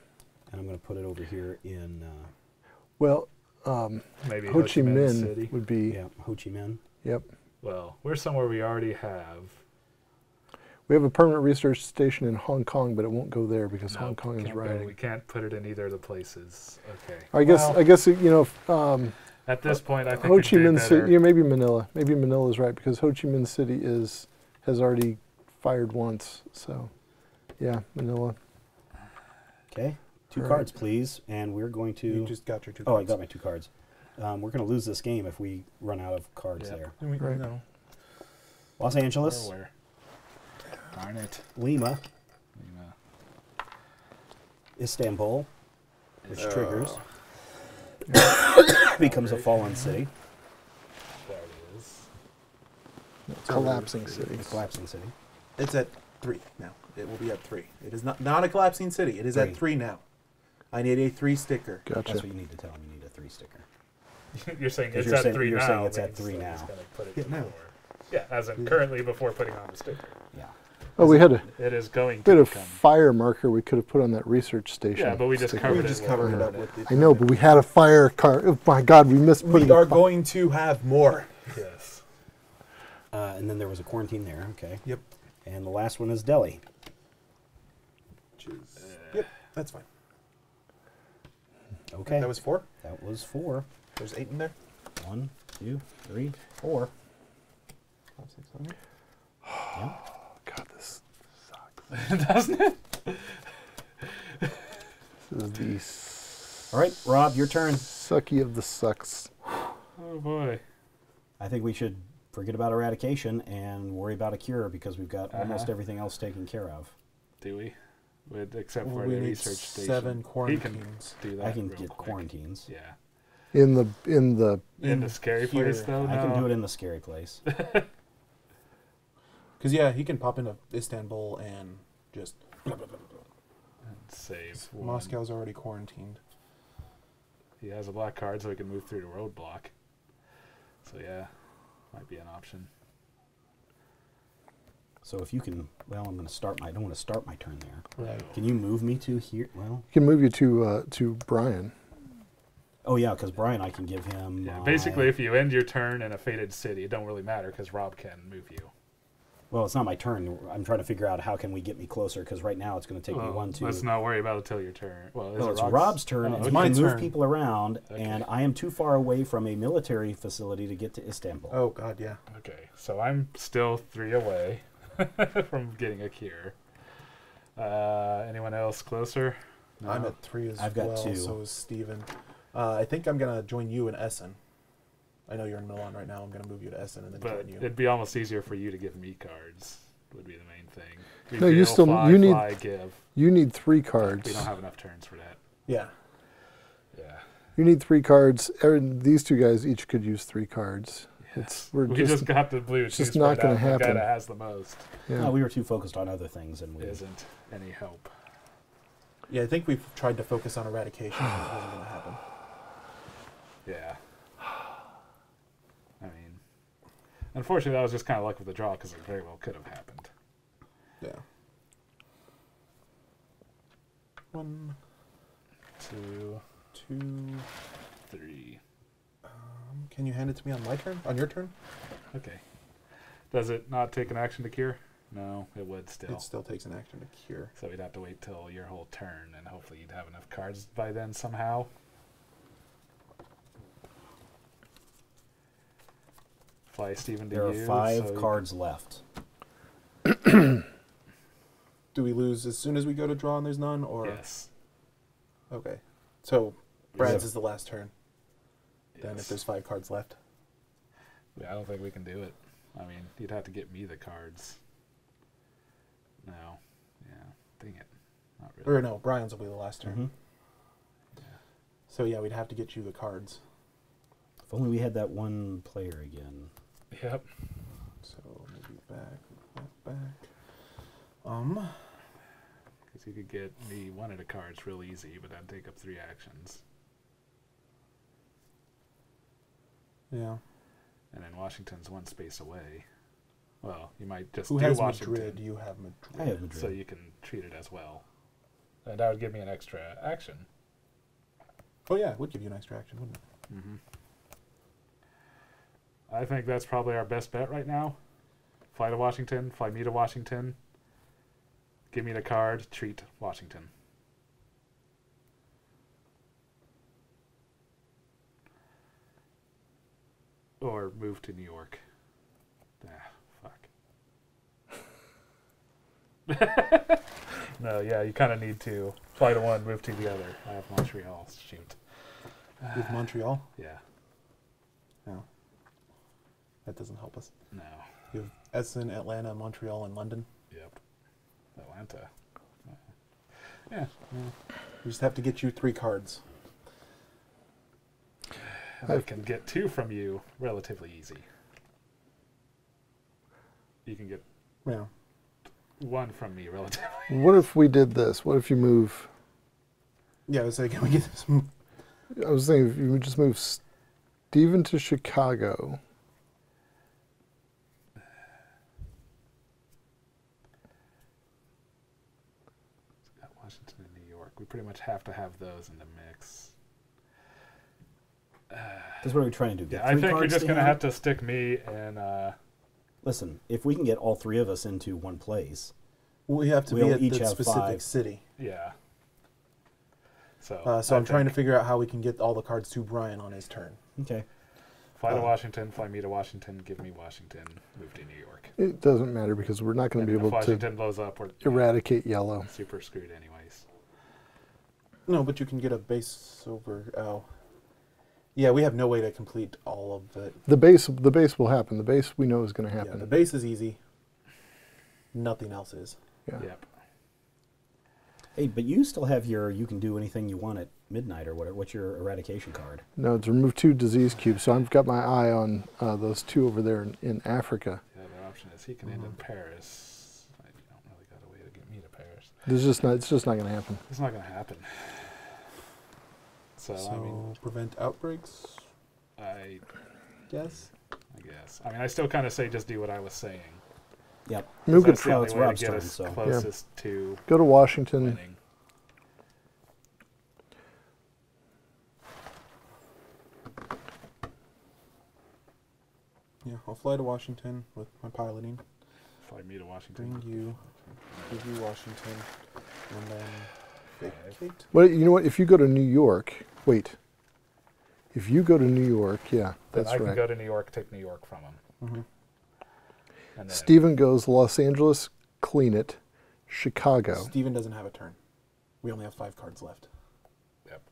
I'm going to put it over here in uh, Well, maybe Ho Chi Minh City. would be. yeah Ho Chi Minh. Yep. Well, we're somewhere we already have. We have a permanent research station in Hong Kong, but it won't go there because Hong Kong is can't go- rioting. We can't put it in either of the places. Okay. I guess. Well, I guess you know. Um, at this point, I think Ho Chi Minh. City. Yeah, maybe Manila. Maybe Manila is right because Ho Chi Minh City is has already fired once. So, yeah, Manila. Okay. Two All cards, please, and we're going to. You just got your two. oh, I got my two cards. Um, we're going to lose this game if we run out of cards Yep. there. We- Right. no. Los Angeles, Or where? Darn it. Lima, Lima. Istanbul, which Uh, triggers, becomes a fallen city, There it is. Collapsing city. a collapsing city. It's at three now. It will be at three. It is not not a collapsing city. It is Three. at three now. I need a three sticker. Gotcha. That's what you need to tell them. You need a three sticker. You're saying 'Cause it's you're at saying- three you're now. saying it's at three that now. put it Yeah, now. Yeah, as in currently before putting on the sticker. Yeah. Oh, we had a It is going bit to of become. fire marker we could have put on that research station. Yeah, but we just sticker. covered We it. just covered it up with the. I know, but we had a fire car. Oh my God, we missed putting. We a are fi- going to have more. Yes. Uh, and then there was a quarantine there. Okay. Yep. And the last one is Delhi. Yep, that's fine. Okay. That was four. that was four. There's eight in there. One, two, three, four. Five, six, seven, eight. Yeah. God, this. Doesn't it? This is the s- All right, Rob, your turn. sucky of the sucks. Oh boy. I think we should forget about eradication and worry about a cure because we've got almost Uh-huh. everything else taken care of. Do we? With, except for Well, the we need research station. seven He quarantines. can do that. I can real get quick. quarantines. Yeah. In the in the In, the scary here. place though. I can do it in the scary place. Because yeah, he can pop into Istanbul and just. Save. one. Moscow's already quarantined. He has a black card, so he can move through the roadblock. So yeah, might be an option. So if you can, well, I'm going to start my. I don't want to start my turn there. Right. Can you move me to here? Well, can move you to uh, to Brian. oh yeah, because Brian, I can give him. Yeah. Basically, if you end your turn in a faded city, it don't really matter because Rob can move you. Well, it's not my turn. I'm trying to figure out how can we get me closer because right now it's going to take me one, two. Let's not worry about it till your turn. Well, Well, it it's Rob's, turn. Oh, and okay. he my can move people around, Okay. and I am too far away from a military facility to get to Istanbul. Oh God, yeah. Okay, so I'm still three away from getting a cure. Uh, anyone else closer? I'm at three as I've got well. two. So is Steven. Uh, I think I'm gonna join you in Essen. I know you're in Milan right now. I'm gonna move you to Essen and then But join you. it'd be almost easier for you to give me cards. Would be the main thing. No, you still- fly, you need- fly, give. You need three cards. We don't have enough turns for that. yeah. Yeah. You need three cards. Er, These two guys each could use three cards. It's we're we just, just, got the blue. it's just not gonna out. The guy happen. that has the most yeah. No, we were too focused on other things, and we. isn't any help. Yeah, I think we've tried to focus on eradication. but it wasn't gonna happen. Yeah. I mean, unfortunately, that was just kind of luck with the draw because it very well could have happened. Yeah. One, two, two, three. Um, can you hand it to me on my turn? On your turn? Okay. Does it not take an action to cure? No, it would still. It still takes an action to cure. So we'd have to wait till your whole turn, and hopefully you'd have enough cards by then somehow. Fly Steven to There are five so- cards left. Do we lose as soon as we go to draw and there's none, or Yes. okay? So Brad's is the last turn. Then if there's five cards left, Yeah, I don't think we can do it. I mean, you'd have to get me the cards. No. Yeah. Dang it. Not really. or no, Brian's will be the last turn. Mhm. So yeah, we'd have to get you the cards. If only we had that one player again. Yep. So maybe back, back, back. Um, Because you could get me one of the cards real easy, but that'd take up three actions. yeah. And then Washington's one space away. Well, you might just Who do has Washington. Madrid? You have Madrid. I have Madrid. So you can treat it as well. And that would give me an extra action. Oh yeah, it would give you an extra action, wouldn't it? Mm-hmm. I think that's probably our best bet right now. Fly to Washington, fly me to Washington. Give me the card, treat Washington. Or move to New York. Ah, fuck. no, yeah, you kind of need to fly to one, move to the other. I have Montreal. Shoot. With Montreal, Yeah, no, that doesn't help us. no. You have Essen, Atlanta, Montreal, and London. Yep. Atlanta. Yeah. We just have to get you three cards. I can get two from you relatively easy. You can get Yeah. one from me relatively. What if we did this? What if you move? Yeah, I was like, can we get some? I was thinking if you just move S- Steven to Chicago. Got Washington and New York. We pretty much have to have those in the mix. That's what we're trying to do. Yeah, I think you're just gonna have to stick me and uh, Listen, if we can get all three of us into one place, We have to We'll be at each the specific five. city. yeah. So, Uh, so I I'm trying to figure out how we can get all the cards to Brian on his turn. okay. fly to uh, Washington, fly me to Washington, give me Washington, move to New York. It doesn't matter because we're not going to be if able to Washington blows up, we're eradicate yellow. super screwed anyways. No, but you can get a base over. Oh, yeah, we have no way to complete all of it. The base, the base will happen. The base we know is going to happen. Yeah, happen. the base is easy. Nothing else is. Yeah. Yep. Hey, but you still have your you can do anything you want at midnight or whatever. What's your eradication card? No, it's remove two disease cubes. So I've got my eye on uh, those two over there in, in Africa. The other option is he can end in. Paris. I don't really got a way to get me to Paris. This is just not. It's just not going to happen. It's not going to happen. So, So I mean, prevent outbreaks. I, guess. I guess. I mean, I still kind of say just do what I was saying. Yep. 'cause Move that's it. the Well, only it's way to Rob's turn, us so- Yeah. to Go to Washington. winning. Yeah, I'll fly to Washington with my piloting. Fly me to Washington. Bring you, give you Washington, and then vacate. Well, you know what? If you go to New York, wait. If you go to New York, yeah, Then that's I can right. go to New York, take New York from him. Mm-hmm. Stephen goes Los Angeles, clean it, Chicago. Stephen doesn't have a turn. We only have five cards left. Yep.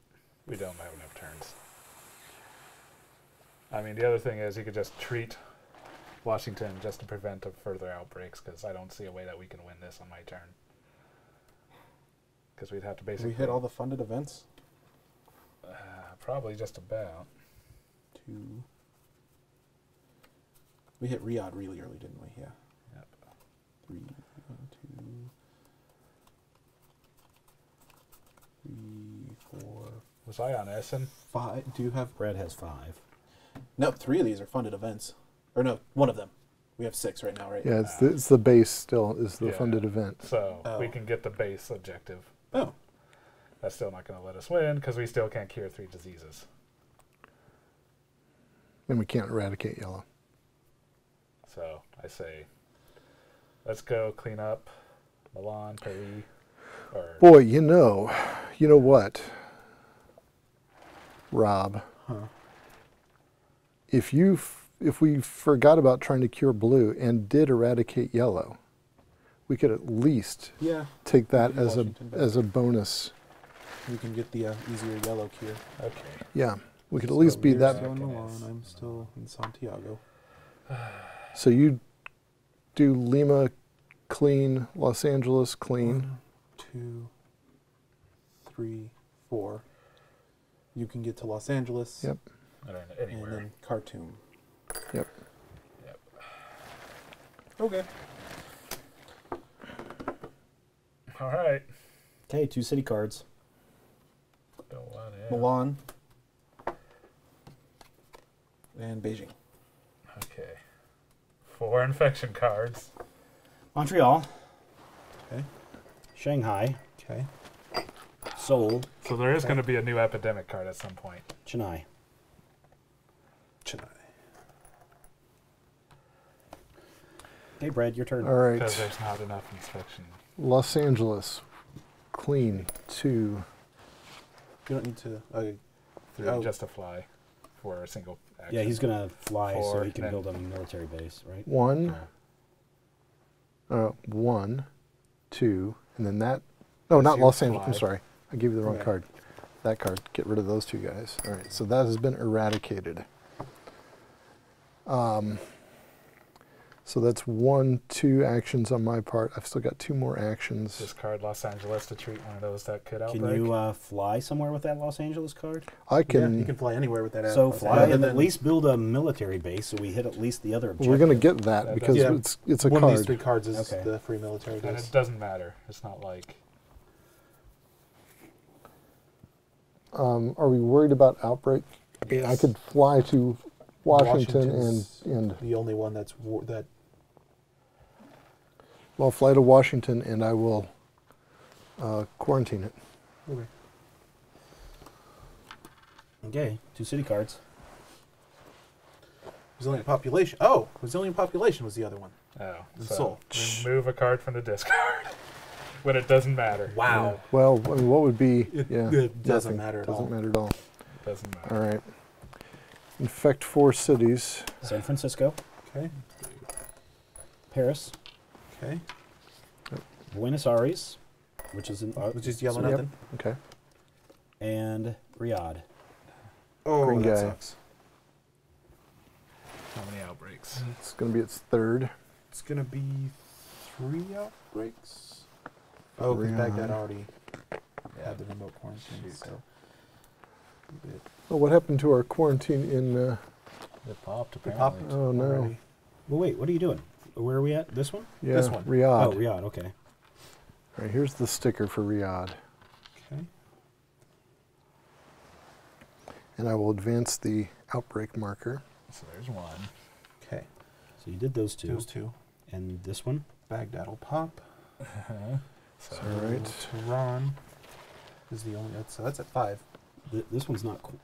We don't have enough turns. I mean, the other thing is you could just treat Washington just to prevent of further outbreaks because I don't see a way that we can win this on my turn. Because we'd have to basically we hit all the funded events. Uh, probably just about. Two. We hit Riyadh really early, didn't we? Yeah. Yep. Three, one, two, three, four, Was I on Essen? five. Do you have? Brad has five. No, three of these are funded events. Or no, one of them. We have six right now, right? Yeah, it's the, it's the base still is the Yeah. funded event. So we Oh. can get the base objective. Oh, That's still not going to let us win because we still can't cure three diseases. And we can't eradicate yellow. So I say, let's go clean up Milan, Paris, or Boy, you know, you know what, Rob? huh. If you f- if we forgot about trying to cure blue and did eradicate yellow, we could at least Yeah, take that Give as a back. as a bonus. We can get the uh, easier yellow cure. okay. Yeah, we could at least be that. Still in Milan. I'm still in Santiago. So you do Lima clean, Los Angeles clean. One, two, three, four. You can get to Los Angeles. Yep. I And then Khartoum. Yep. Yep. Okay. All right. Okay, two city cards. Don't. Milan. And Beijing. Okay. Four infection cards. Montreal, Okay. Shanghai, Okay. Seoul, So there is going to be a new epidemic card at some point. Chennai. Chennai. Okay, Brad, your turn. All Because there's not enough inspection. Los Angeles clean two. You don't need to. Okay. Through Oh. just a fly for a single action. Yeah, he's gonna fly so he can then- build a military base, right? One, Oh. uh, one, two, and then that. No, not Los Angeles. I'm sorry, I gave you the wrong Okay. card. That card. Get rid of those two guys. All right, so that has been eradicated. Um, so that's one, two actions on my part. I've still got two more actions. Discard Los Angeles to treat one of those that could outbreak. Can you uh, fly somewhere with that Los Angeles card? I can. yeah, you can fly anywhere with that. so ad- fly other and at least build a military base so we hit at least the other objective. We're gonna get that That because Yeah. it's it's a one card. of these three cards is Okay. the free military base, and base. it doesn't matter. It's not like Um, are we worried about outbreak I I could fly to Washington and and the only one that's war- that well, fly to Washington and I will uh, quarantine it. okay. Okay, two city cards. resilient population. Oh, resilient population was the other one. Oh, And so Seoul. remove a card from the discard when it doesn't matter. Wow. Well, I mean, what would be? It- yeah, it doesn't nothing. matter at doesn't all. matter at all. Doesn't matter. All right. Infect four cities. San Francisco, Okay. Paris, Okay. Buenos Aires, which is in, uh, Which is yellow so- nothing. Okay. and Riyadh. Oh, Green that guy. sucks. How many outbreaks? It's going to be its third. It's gonna be three outbreaks. Oh, because Baghdad Riyadh. already had the remote quarantine. So. It, Oh, what happened to our quarantine in? Uh, It popped it apparently. popped Oh, no. already. Well, wait, what are you doing? Where are we at? This one? yeah, This one. Riyadh. Oh, Riyadh. Okay. All right, here's the sticker for Riyadh, Okay. and I will advance the outbreak marker. So there's one. Okay. So you did those two, Those two. and this one. Baghdad will pop. Uh-huh. So All right. Tehran is the only. That's, so that's at five. Th- this one's not. Qu-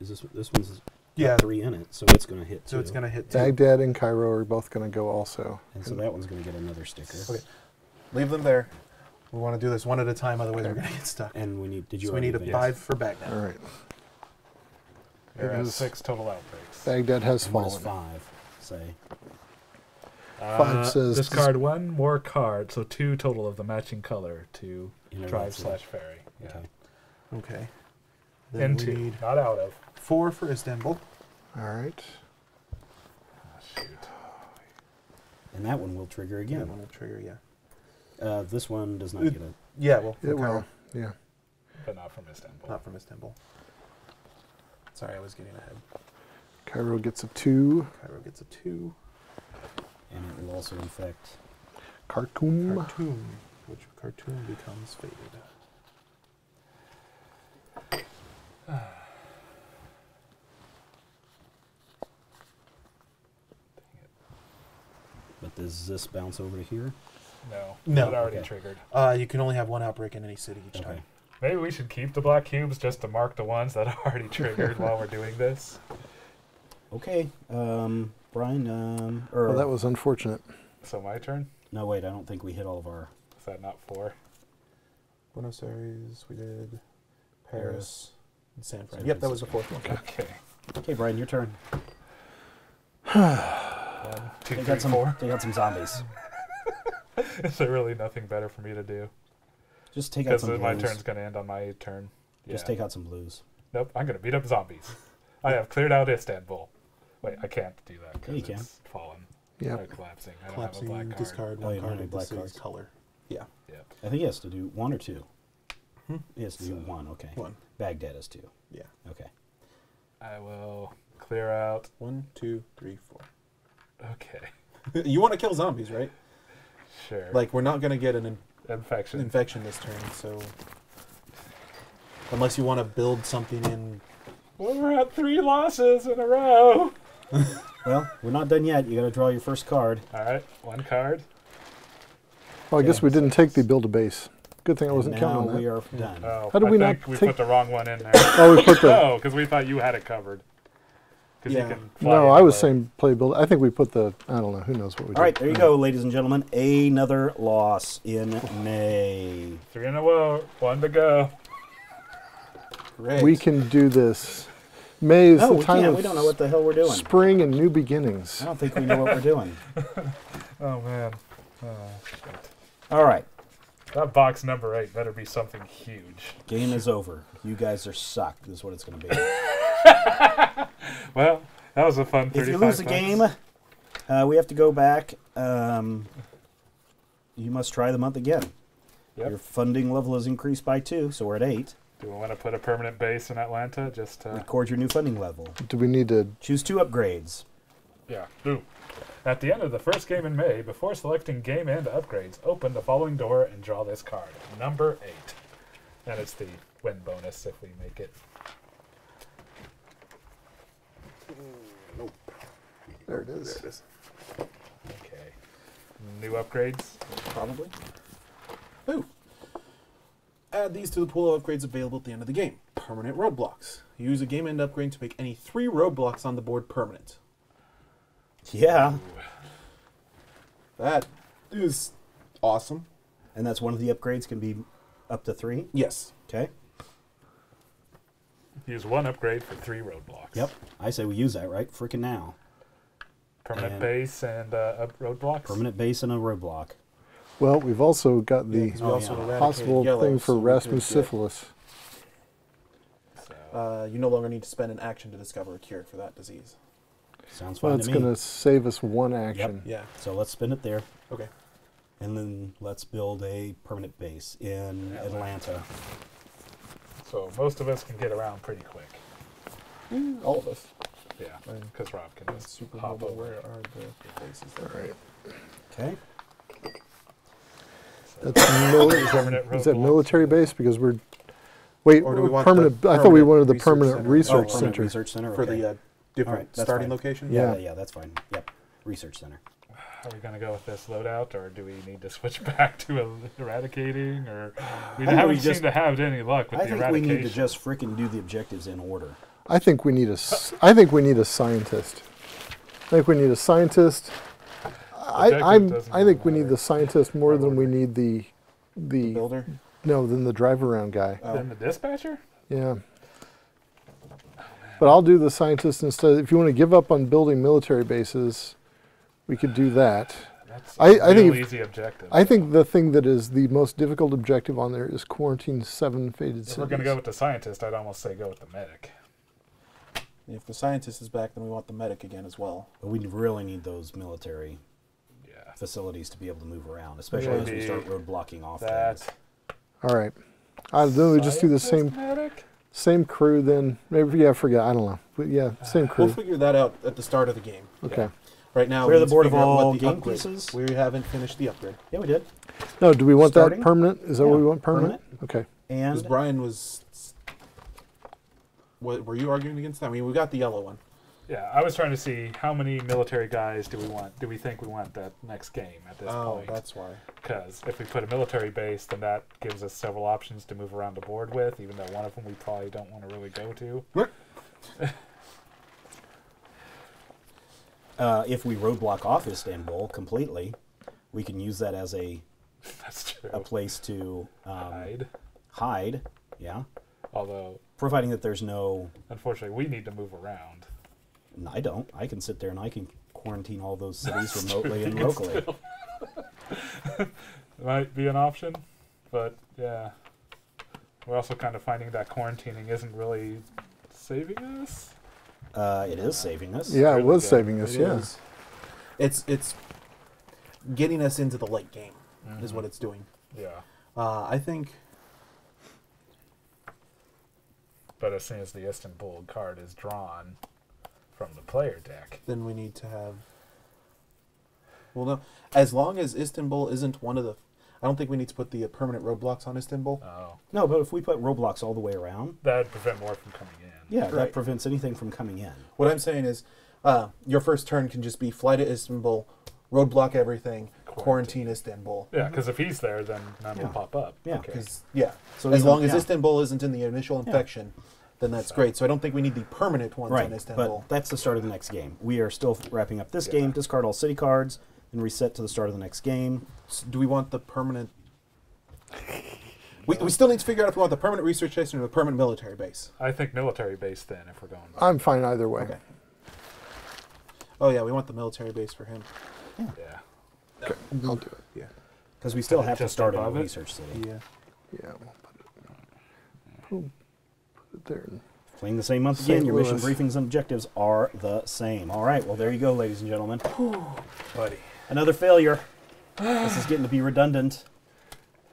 is this this one's got Yeah. three in it, so it's going to hit. So it's gonna hit two. Baghdad and Cairo are both going to go also. And so that one's going to get another sticker. Okay. Leave them there. We want to do this one at a time, otherwise we're gonna get stuck. And we need. Did you? so we need a already five for Baghdad. All right. There It are six total outbreaks. Baghdad has advance? Fallen. five? Say. Five Uh, says- discard one more card, so two total of the matching color to drive slash ferry. Yeah. Okay. Okay. Then we Into, need not out of. four for Istanbul. All right. Oh, shoot. And that one will trigger again. That again. one will trigger. Yeah. Uh, this one does not It- get it. Yeah. Well, It will. Yeah. But not from Istanbul. not from Istanbul. Sorry, I was getting ahead. Cairo gets a two. Cairo gets a two. And it will also infect. Khartoum. Khartoum, which Khartoum becomes faded. But does this bounce over to here? No. No. It already Okay. triggered. Uh, you can only have one outbreak in any city each Okay. time. Maybe we should keep the black cubes just to mark the ones that are already triggered while we're doing this. Okay. Um, Brian. Um, or Well, that was unfortunate. So my turn? no. Wait. I don't think we hit all of our. Is that not four? Buenos Aires, we did Paris. Paris, and San Fran. San Yep, that was the fourth one. Okay. Okay, Brian, your turn. One, two, Take three, out some. four. Take out some zombies. Is there really nothing better for me to do? Just take out some Because some my blues. turn's going to end on my turn. Just take out some blues. Nope, I'm going to beat up zombies. I have cleared out Istanbul. Wait, I can't do that Yeah, you because can. it's fallen. Yeah, collapsing. I don't have a Collapsing, black card. discard Oh, one card have of black the city's cards. color. Yeah, Yep. I think he has to do one or two. Hmm? He has to do So- one. Okay. one. Baghdad is two. Yeah. Okay. I will clear out. One, two, three, four. Okay. you want to kill zombies, right? Sure. Like we're not gonna get an in- infection. infection this turn, so unless you want to build something in. well, we're at three losses in a row. Well, we're not done yet. You got to draw your first card. All right, one card. Well, I guess we didn't take the build a base. Good thing I wasn't counting on we that. are done. Oh, How did I we not we take- put the wrong one in there. Oh, we put the. oh, because we thought you had it covered. Because Yeah. you can fly No, I was anywhere. saying play build. I think we put the. I don't know. Who knows what we did. All right, there you go, ladies and gentlemen. Another loss in May. Three in a row, one to go. Great. We can do this. May is No, the we time can't. of We don't know what the hell we're doing. spring and new beginnings. I don't think we know what we're doing. Oh man. Oh, shit. All right, That box number eight better be something huge. game is over. You guys are sucked. Is what it's going to be. Well, that was a fun. if you lose a game, uh, we have to go back. Um, you must try the month again. Yep. Your funding level has increased by two, so we're at eight. Do we want to put a permanent base in Atlanta? Just to, Record your new funding level. Do we need to? Choose two upgrades. yeah. Ooh. At the end of the first game in May, before selecting game and upgrades, open the following door and draw this card, number eight. And it's the win bonus if we make it. Mm, nope. There it is. There it is. Okay. New upgrades. Probably. Ooh. Add these to the pool of upgrades available at the end of the game. Permanent roadblocks. Use a game end upgrade to make any three roadblocks on the board permanent. Yeah. That is awesome. And that's one of the upgrades can be up to three. Yes. Okay. Use one upgrade for three roadblocks. Yep. I say we use that right freaking now. Permanent And- base and uh, up roadblocks. Permanent base and a roadblock. Well, we've also got the 'cause we Oh, also yeah. possible yellow, thing for so Rasmus syphilis. So, Uh, you no longer need to spend an action to discover a cure for that disease. Sounds fine Well, it's to me. going to save us one action. Yeah. So let's spin it there. Okay. And then let's build a permanent base in Atlanta. so most of us can get around pretty quick. All of us. Yeah, because Rob can That's just super hop over. Where are the places? All right. Okay. So, That's mil- is, Permanent that military base? Because we're wait, Or do we want permanent. the I thought we wanted the research permanent center? Oh, research permanent center. research center. For the uh, different Alright, starting fine. location? yeah, Yeah. yeah, that's fine. Yep. Research center. Are we going to go with this loadout, or do we need to switch back to eradicating? Or we think haven't we seemed just- to have any luck with I the think we need to just freaking do the objectives in order. I think we need a. s- I think we need a scientist. I think we need a scientist. I, Objective I'm. I think we need the scientist more than we need the, The the builder? no than the drive around guy. Oh. Then the dispatcher. Yeah. But I'll do the scientist instead. If you want to give up on building military bases, we could do that. That's I- a I think easy objective. I think the thing that is the most difficult objective on there is quarantine seven faded if cities. we're going to go with the scientist, I'd almost say go with the medic. If the scientist is back, then we want the medic again as well. But we really need those military Yeah. facilities to be able to move around, especially as we start road blocking off That. things. All right. I then we just do the same medic? Same crew. Then maybe yeah, I forget. I don't know. But yeah, same crew. We'll figure that out at the start of the game. Okay. Right now, we're the board of what all the game upgrade- pieces? We haven't finished the upgrade. Yeah, we did. No, do we want Starting? that permanent? Is that what we want permanent? Okay. Because And Brian was. What, were you arguing against that? I mean, we got the yellow one. Yeah, I was trying to see how many military guys do we want? Do we think we want that next game at this Oh, point? that's why. Because if we put a military base, then that gives us several options to move around the board with, even though one of them we probably don't want to really go to. uh, if we roadblock off Istanbul completely, we can use that as a, That's true. a place to um, Hide. hide. Yeah. Although, Providing that there's no. unfortunately, we need to move around. No, I don't. I can sit there and I can quarantine all those cities remotely and You can locally. Might be an option, but yeah. We're also kind of finding that quarantining isn't really saving us. Uh, it is saving us. Yeah, it was good. saving us. It yeah. is. It's it's getting us into the late game is Mm-hmm. what it's doing. Yeah. Uh, I think But as soon as the Istanbul card is drawn from the player deck, then we need to have. Well, no, as long as Istanbul isn't one of the, I don't think we need to put the uh, permanent roadblocks on Istanbul. oh, No, but if we put roadblocks all the way around, that'd prevent more from coming in. yeah, that prevents anything from coming in. What I'm saying is, uh, your first turn can just be fly to Istanbul, roadblock everything, quarantine, Quarantine. Istanbul. Yeah, because if he's there, then none Yeah. will pop up. Yeah. Okay. Yeah, So as long as yeah. Istanbul isn't in the initial infection, then that's great. So I don't think we need the permanent ones Right, on Istanbul. but that's the start of the next game. We are still wrapping up this Yeah. game. Discard all city cards and reset to the start of the next game. S- do we want the permanent? We, we still need to figure out if we want the permanent research station or the permanent military base. I think military base then, if we're going. I'm fine either way. Okay. Oh yeah, we want the military base for him. Yeah. I'll do it. Yeah. Because we still have to start a research city. Yeah. Yeah, we'll put it, we'll put it there. Playing the same month St. again, your mission briefings and objectives are the same. All right, well, there you go, ladies and gentlemen. Buddy. Another failure. this is getting to be redundant.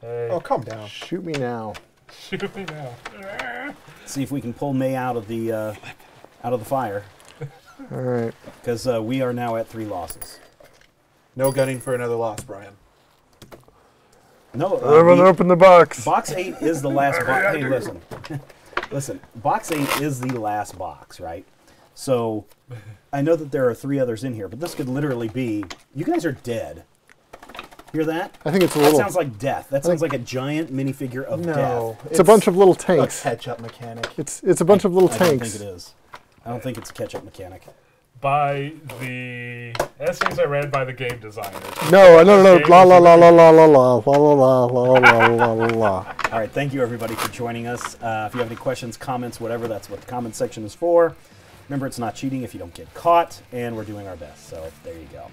Hey, Oh, calm down. Shoot me now. shoot me now. See if we can pull May out of the uh, out of the fire, All right. because uh, we are now at three losses. No gunning for another loss, Brian. No, uh, Everyone we- open the box. box eight is the last box. Hey, listen, listen. Box eight is the last box, right? So I know that there are three others in here, but this could literally be you guys are dead. Hear that? I think it's a little. That sounds like death. That sounds like a giant minifigure of No, death. it's a bunch of little a tanks. catch-up mechanic. It's it's a bunch of little tanks. I don't think it is. I don't think it's a catch-up mechanic. By the essays I read by the game designers. No, no, no, no. La la la la la la la la la la la la la la la. All right, thank you everybody for joining us. Uh, if you have any questions, comments, whatever, that's what the comment section is for. Remember, it's not cheating if you don't get caught, and we're doing our best. So there you go.